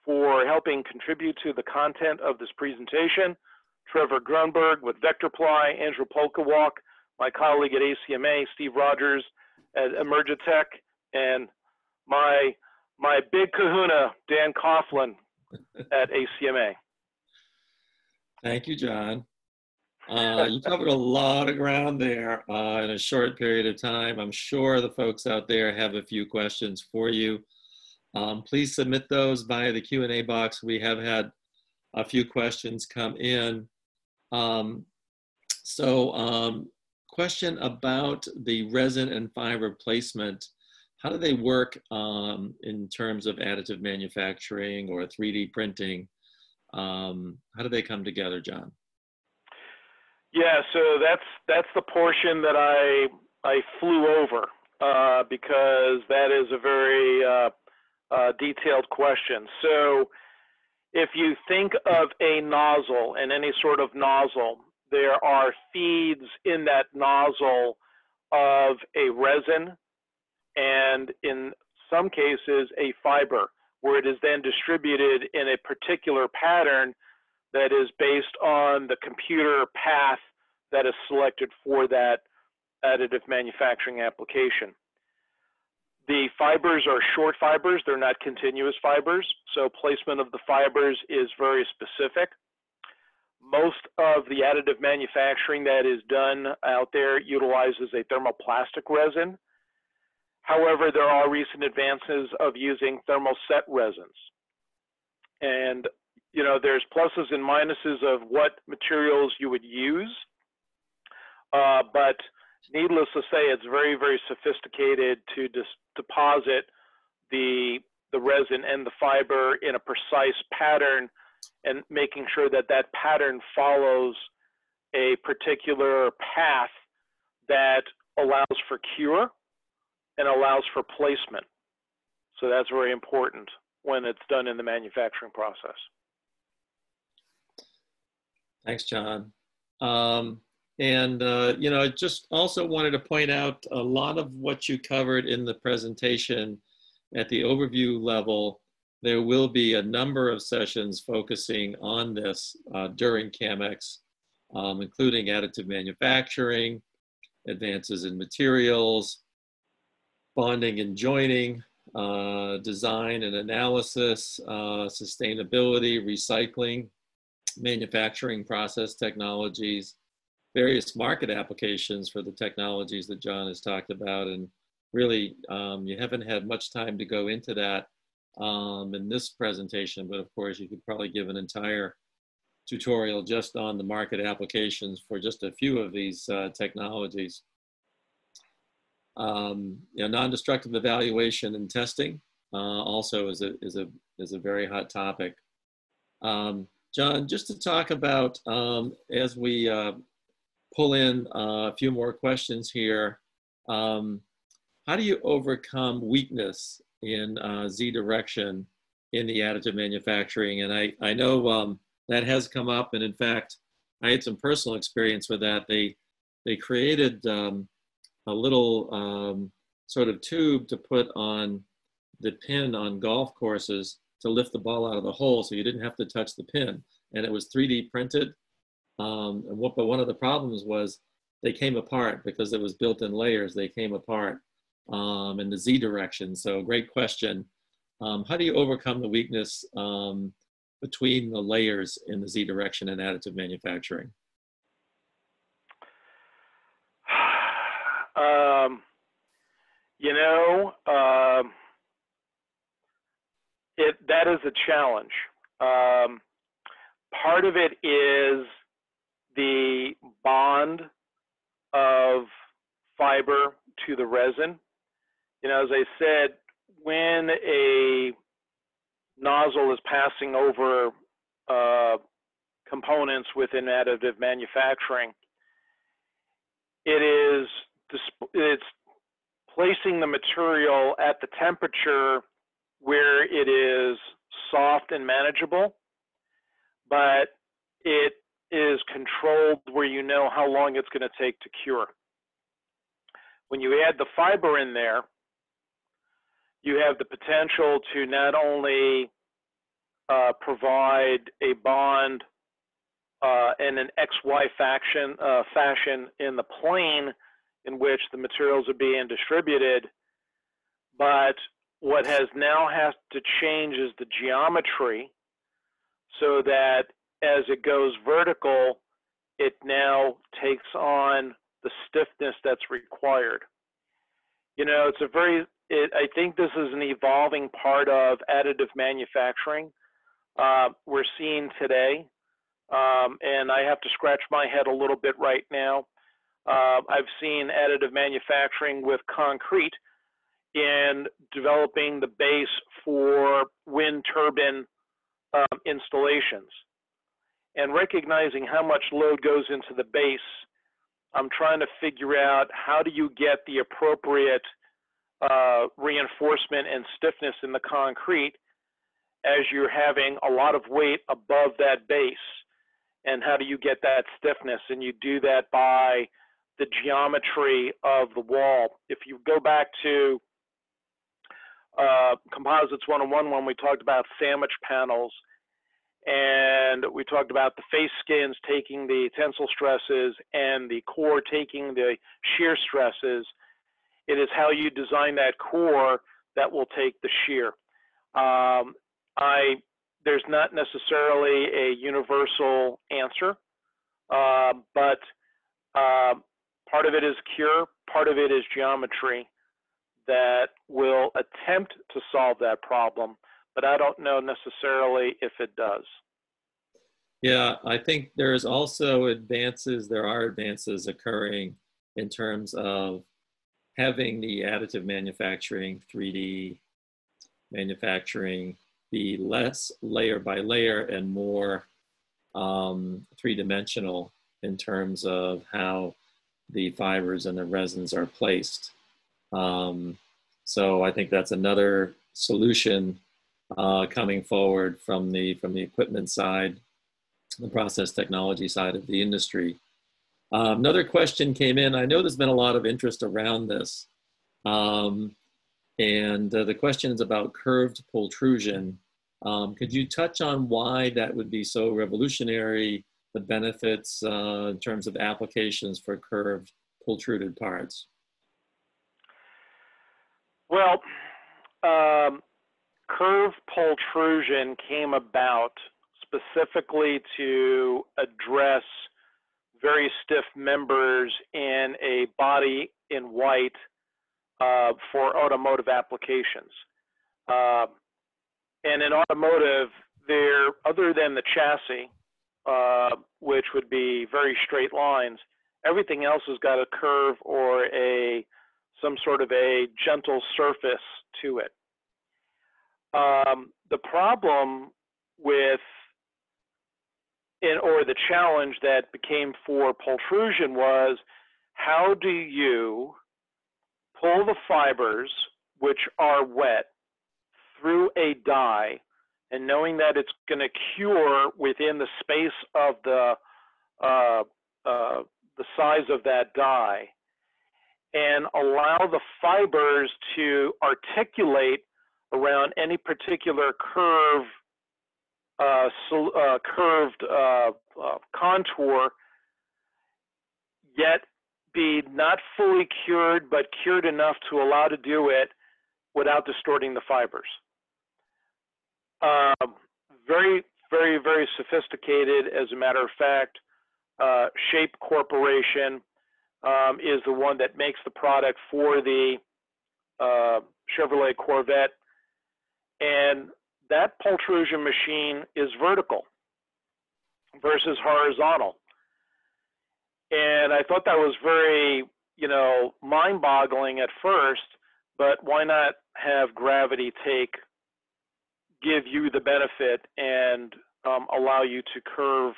for helping contribute to the content of this presentation. Trevor Grunberg with Vectorply, Andrew Polkawalk, my colleague at ACMA, Steve Rogers at Emergitech, and my, my big kahuna, Dan Coughlin at ACMA. Thank you, John. Uh, you covered a lot of ground there uh, in a short period of time. I'm sure the folks out there have a few questions for you. Um, please submit those via the Q&A box. We have had a few questions come in. Um, so um, question about the resin and fiber placement. How do they work um, in terms of additive manufacturing or 3D printing? Um, how do they come together, John? Yeah, so that's that's the portion that I I flew over uh, because that is a very uh, uh, detailed question. So if you think of a nozzle and any sort of nozzle, there are feeds in that nozzle of a resin and in some cases a fiber where it is then distributed in a particular pattern that is based on the computer path that is selected for that additive manufacturing application. The fibers are short fibers, they're not continuous fibers, so placement of the fibers is very specific. Most of the additive manufacturing that is done out there utilizes a thermoplastic resin. However, there are recent advances of using thermoset resins. And you know, there's pluses and minuses of what materials you would use. Uh, but needless to say, it's very, very sophisticated to deposit the, the resin and the fiber in a precise pattern and making sure that that pattern follows a particular path that allows for cure and allows for placement. So that's very important when it's done in the manufacturing process. Thanks, John. Um, and, uh, you know, I just also wanted to point out a lot of what you covered in the presentation at the overview level. There will be a number of sessions focusing on this uh, during CAMX, um, including additive manufacturing, advances in materials, bonding and joining, uh, design and analysis, uh, sustainability, recycling, manufacturing process technologies, various market applications for the technologies that John has talked about. And really, um, you haven't had much time to go into that um, in this presentation, but of course, you could probably give an entire tutorial just on the market applications for just a few of these uh, technologies. Um, you know, non-destructive evaluation and testing uh, also is a, is, a, is a very hot topic. Um, John, just to talk about um, as we uh, pull in uh, a few more questions here, um, how do you overcome weakness in uh, Z direction in the additive manufacturing? And I, I know um, that has come up, and in fact, I had some personal experience with that. They, they created um, a little um, sort of tube to put on the pin on golf courses to lift the ball out of the hole so you didn't have to touch the pin. And it was 3D printed. Um, and what, but one of the problems was they came apart because it was built in layers, they came apart um, in the Z direction. So great question. Um, how do you overcome the weakness um, between the layers in the Z direction and additive manufacturing? Um, you know, um, it that is a challenge. Part of it is the bond of fiber to the resin. You know, as I said, when a nozzle is passing over uh, components within additive manufacturing, it is it's placing the material at the temperature where it is soft and manageable, but it is controlled where you know how long it's going to take to cure. When you add the fiber in there, you have the potential to not only uh, provide a bond uh, in an XY faction, uh, fashion in the plane in which the materials are being distributed, but what has now has to change is the geometry so that as it goes vertical, it now takes on the stiffness that's required. You know, it's a very, it, I think this is an evolving part of additive manufacturing uh, we're seeing today. Um, and I have to scratch my head a little bit right now. Uh, I've seen additive manufacturing with concrete in developing the base for wind turbine um, installations. And recognizing how much load goes into the base, I'm trying to figure out how do you get the appropriate uh, reinforcement and stiffness in the concrete as you're having a lot of weight above that base. And how do you get that stiffness? And you do that by the geometry of the wall. If you go back to uh, Composites 101 when we talked about sandwich panels and we talked about the face skins taking the tensile stresses and the core taking the shear stresses. It is how you design that core that will take the shear. Um, I there's not necessarily a universal answer, uh, but uh, part of it is cure, part of it is geometry, that will attempt to solve that problem, but I don't know necessarily if it does. Yeah, I think there's also advances, there are advances occurring in terms of having the additive manufacturing, 3D manufacturing be less layer by layer and more um, three dimensional in terms of how the fibers and the resins are placed. Um, so I think that's another solution uh, coming forward from the from the equipment side, the process technology side of the industry. Um, another question came in. I know there's been a lot of interest around this, um, and uh, the question is about curved pultrusion. Um, could you touch on why that would be so revolutionary? The benefits uh, in terms of applications for curved pultruded parts. Well, um, curve pultrusion came about specifically to address very stiff members in a body in white uh, for automotive applications. Uh, and in automotive, there, other than the chassis, uh, which would be very straight lines, everything else has got a curve or a some sort of a gentle surface to it. Um, the problem with or the challenge that became for pultrusion was how do you pull the fibers, which are wet, through a die, and knowing that it's going to cure within the space of the uh, uh, the size of that die, and allow the fibers to articulate around any particular curve, uh, so, uh, curved uh, uh, contour, yet be not fully cured, but cured enough to allow to do it without distorting the fibers. Um, very, very, very sophisticated, as a matter of fact. Uh, Shape Corporation um, is the one that makes the product for the uh, Chevrolet Corvette. And that pultrusion machine is vertical versus horizontal. And I thought that was very, you know, mind boggling at first, but why not have gravity take, give you the benefit and um, allow you to curve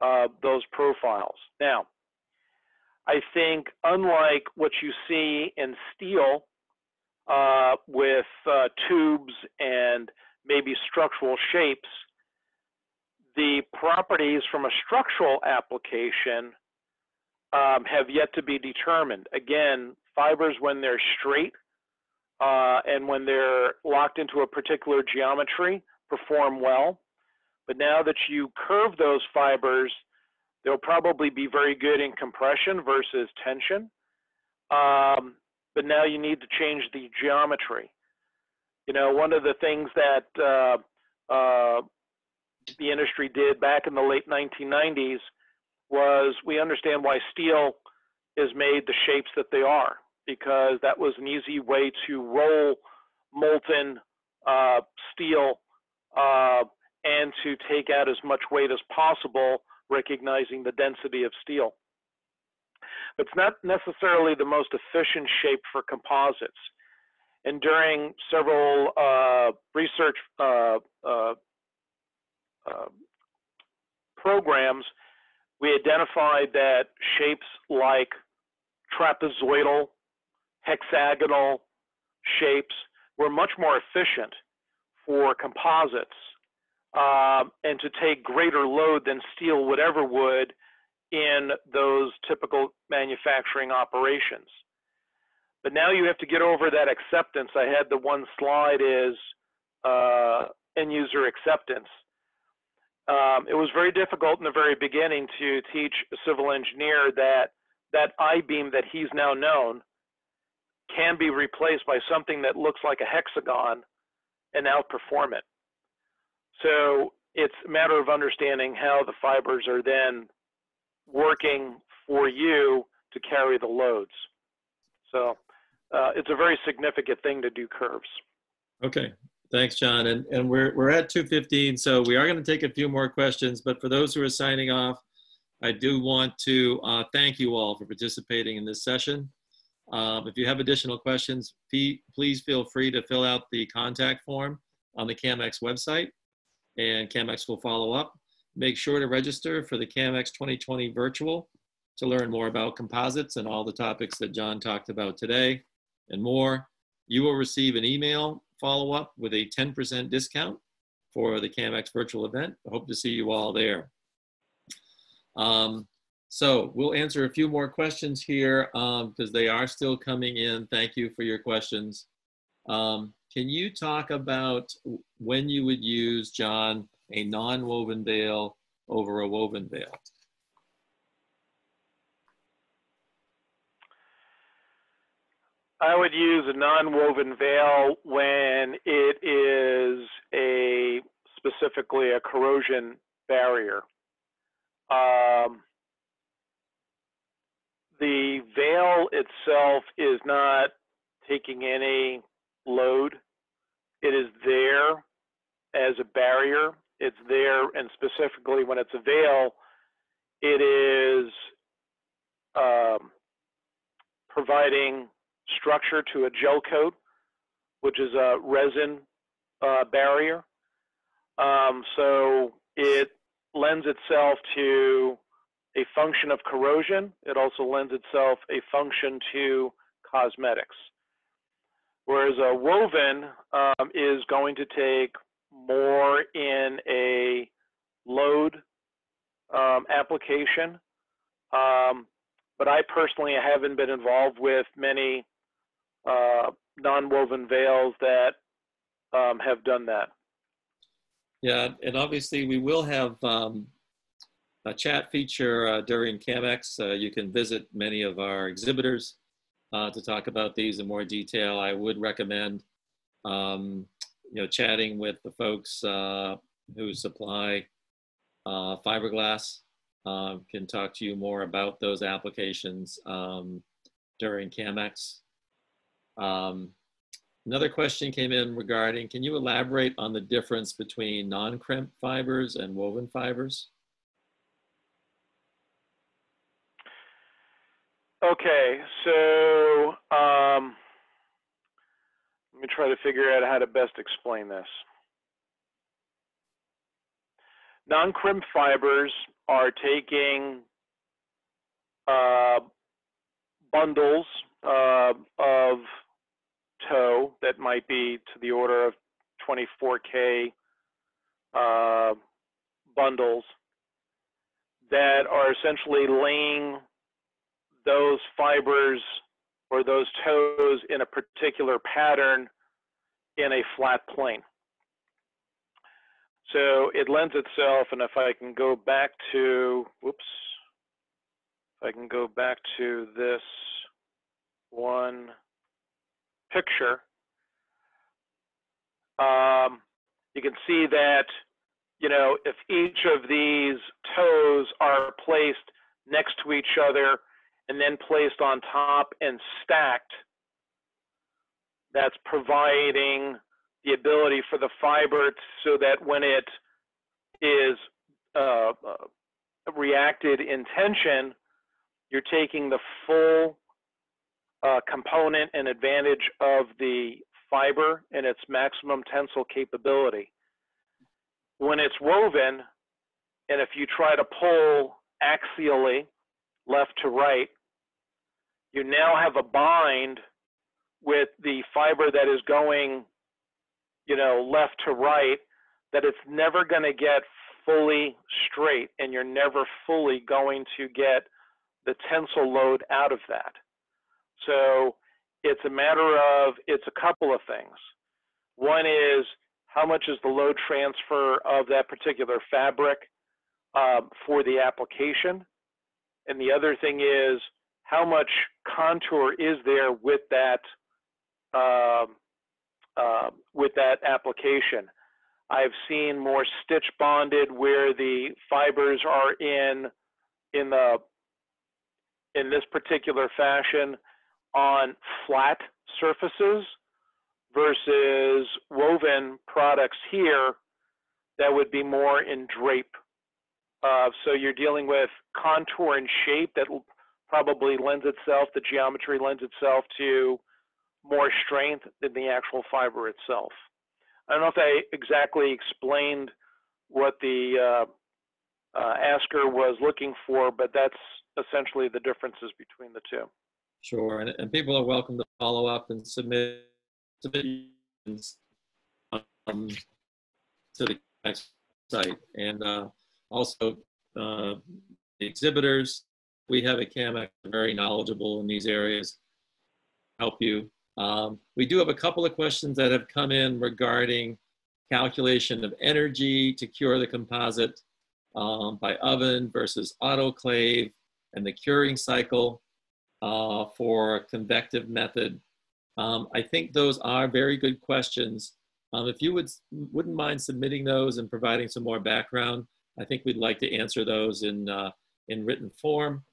uh, those profiles? Now, I think unlike what you see in steel uh, with uh, tubes and maybe structural shapes, the properties from a structural application um, have yet to be determined. Again, fibers when they're straight uh, and when they're locked into a particular geometry perform well. But now that you curve those fibers, they'll probably be very good in compression versus tension. Um, but now you need to change the geometry. You know, one of the things that uh, uh, the industry did back in the late 1990s was we understand why steel is made the shapes that they are because that was an easy way to roll molten uh, steel uh, and to take out as much weight as possible, recognizing the density of steel. It's not necessarily the most efficient shape for composites. And during several uh, research uh, uh, uh, programs, we identified that shapes like trapezoidal, hexagonal shapes were much more efficient for composites um, and to take greater load than steel would ever would in those typical manufacturing operations. But now you have to get over that acceptance. I had the one slide is uh, end user acceptance um, it was very difficult in the very beginning to teach a civil engineer that that I-beam that he's now known can be replaced by something that looks like a hexagon and outperform it. So it's a matter of understanding how the fibers are then working for you to carry the loads. So uh, it's a very significant thing to do curves. Okay, Thanks, John. And, and we're, we're at 2.15, so we are going to take a few more questions. But for those who are signing off, I do want to uh, thank you all for participating in this session. Um, if you have additional questions, please feel free to fill out the contact form on the CAMX website, and CAMX will follow up. Make sure to register for the CAMX 2020 virtual to learn more about composites and all the topics that John talked about today and more. You will receive an email follow up with a 10% discount for the CAMX virtual event. Hope to see you all there. Um, so we'll answer a few more questions here because um, they are still coming in. Thank you for your questions. Um, can you talk about when you would use, John, a non-woven veil over a woven veil. I would use a non-woven veil when it is a specifically a corrosion barrier. Um, the veil itself is not taking any load. It is there as a barrier. It's there, and specifically when it's a veil, it is um, providing structure to a gel coat, which is a resin uh, barrier. Um, so it lends itself to a function of corrosion. It also lends itself a function to cosmetics. Whereas a woven um, is going to take more in a load um, application. Um, but I personally haven't been involved with many uh, non-woven veils that um, have done that. Yeah, and obviously we will have um, a chat feature uh, during CAMX. Uh, you can visit many of our exhibitors uh, to talk about these in more detail. I would recommend, um, you know, chatting with the folks uh, who supply uh, fiberglass. Uh, can talk to you more about those applications um, during CAMX. Um, another question came in regarding, can you elaborate on the difference between non-crimp fibers and woven fibers? Okay, so um, let me try to figure out how to best explain this. Non-crimp fibers are taking uh, bundles uh, of tow that might be to the order of 24K uh, bundles that are essentially laying those fibers or those tows in a particular pattern in a flat plane. So it lends itself, and if I can go back to, whoops, if I can go back to this one picture, um, you can see that, you know, if each of these tows are placed next to each other and then placed on top and stacked, that's providing the ability for the fiber so that when it is uh, uh, reacted in tension, you're taking the full uh, component and advantage of the fiber and its maximum tensile capability. When it's woven, and if you try to pull axially left to right, you now have a bind with the fiber that is going, you know, left to right, that it's never going to get fully straight and you're never fully going to get the tensile load out of that. So it's a matter of, it's a couple of things. One is how much is the load transfer of that particular fabric um, for the application? And the other thing is how much contour is there with that uh, with that application. I've seen more stitch bonded where the fibers are in in the in this particular fashion on flat surfaces versus woven products here that would be more in drape. Uh, so you're dealing with contour and shape that probably lends itself, the geometry lends itself to more strength than the actual fiber itself. I don't know if I exactly explained what the uh, uh, asker was looking for, but that's essentially the differences between the two. Sure, and, and people are welcome to follow up and submit submissions um, to the site, and uh, also uh, the exhibitors we have a CAMX very knowledgeable in these areas, help you. Um, we do have a couple of questions that have come in regarding calculation of energy to cure the composite um, by oven versus autoclave and the curing cycle uh, for convective method. Um, I think those are very good questions. Um, if you would, wouldn't mind submitting those and providing some more background, I think we'd like to answer those in, uh, in written form.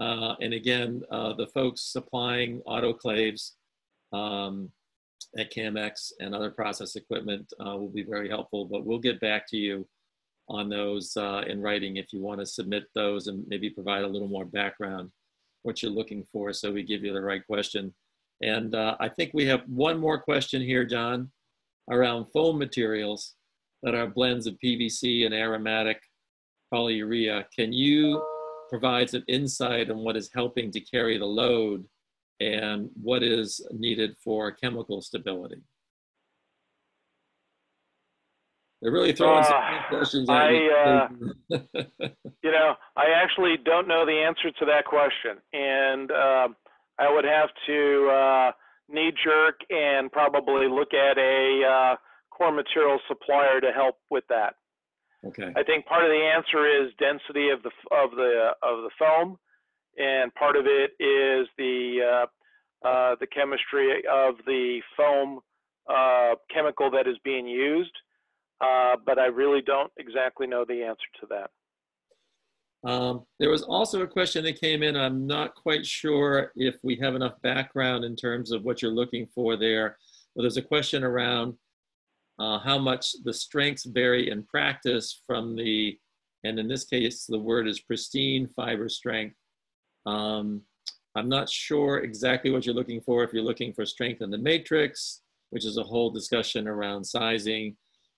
Uh, and again, uh, the folks supplying autoclaves um, at CAMX and other process equipment uh, will be very helpful, but we'll get back to you on those uh, in writing if you want to submit those and maybe provide a little more background, what you're looking for so we give you the right question. And uh, I think we have one more question here, John, around foam materials that are blends of PVC and aromatic polyurea. Can you provide an insight on what is helping to carry the load and what is needed for chemical stability? They're really throwing some Uh, questions at I, me. uh, You know, I actually don't know the answer to that question, and um, I would have to uh, knee jerk and probably look at a uh, core material supplier to help with that. Okay. I think part of the answer is density of the of the of the foam, and part of it is the uh, uh, the chemistry of the foam uh, chemical that is being used. Uh, but I really don't exactly know the answer to that. Um, there was also a question that came in. I'm not quite sure if we have enough background in terms of what you're looking for there. But there's a question around uh, how much the strengths vary in practice from the, and in this case, the word is pristine fiber strength. Um, I'm not sure exactly what you're looking for. If you're looking for strength in the matrix, which is a whole discussion around sizing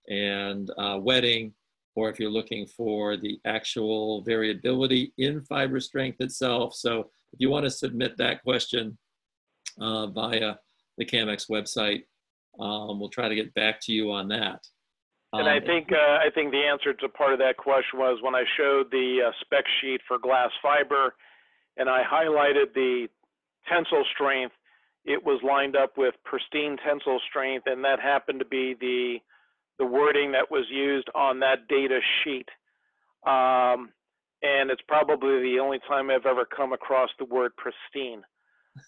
and uh, wetting, or if you're looking for the actual variability in fiber strength itself. So if you want to submit that question uh, via the CAMX website, um, we'll try to get back to you on that. And I Um, think uh, I think the answer to part of that question was when I showed the uh, spec sheet for glass fiber, and I highlighted the tensile strength. It was lined up with pristine tensile strength, and that happened to be the the wording that was used on that data sheet. Um, and it's probably the only time I've ever come across the word pristine.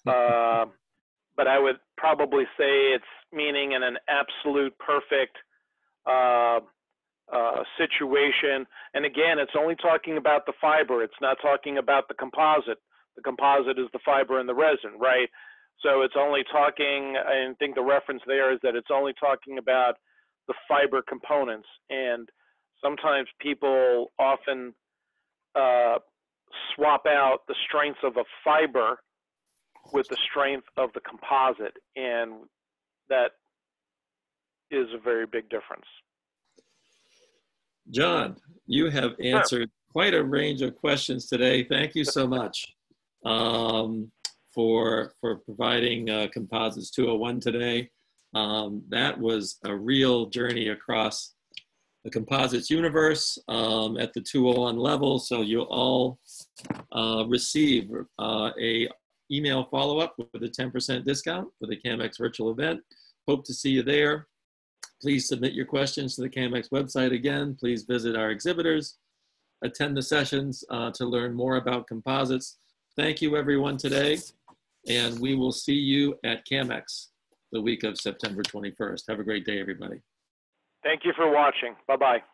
Uh, but I would probably say it's meaning in an absolute perfect uh, uh, situation. And again, it's only talking about the fiber. It's not talking about the composite. The composite is the fiber and the resin, right? So it's only talking, I think the reference there is that it's only talking about the fiber components. And sometimes people often uh, swap out the strengths of a fiber with the strength of the composite. And that is a very big difference. John, you have answered quite a range of questions today. Thank you so much um, for, for providing uh, Composites 201 today. Um, that was a real journey across the composites universe um, at the 201 level. So you'll all uh, receive uh, a email follow-up with a 10% discount for the CAMX virtual event. Hope to see you there. Please submit your questions to the CAMX website again. Please visit our exhibitors, attend the sessions uh, to learn more about composites. Thank you everyone today, and we will see you at CAMX the week of September 21st. Have a great day, everybody. Thank you for watching. Bye bye.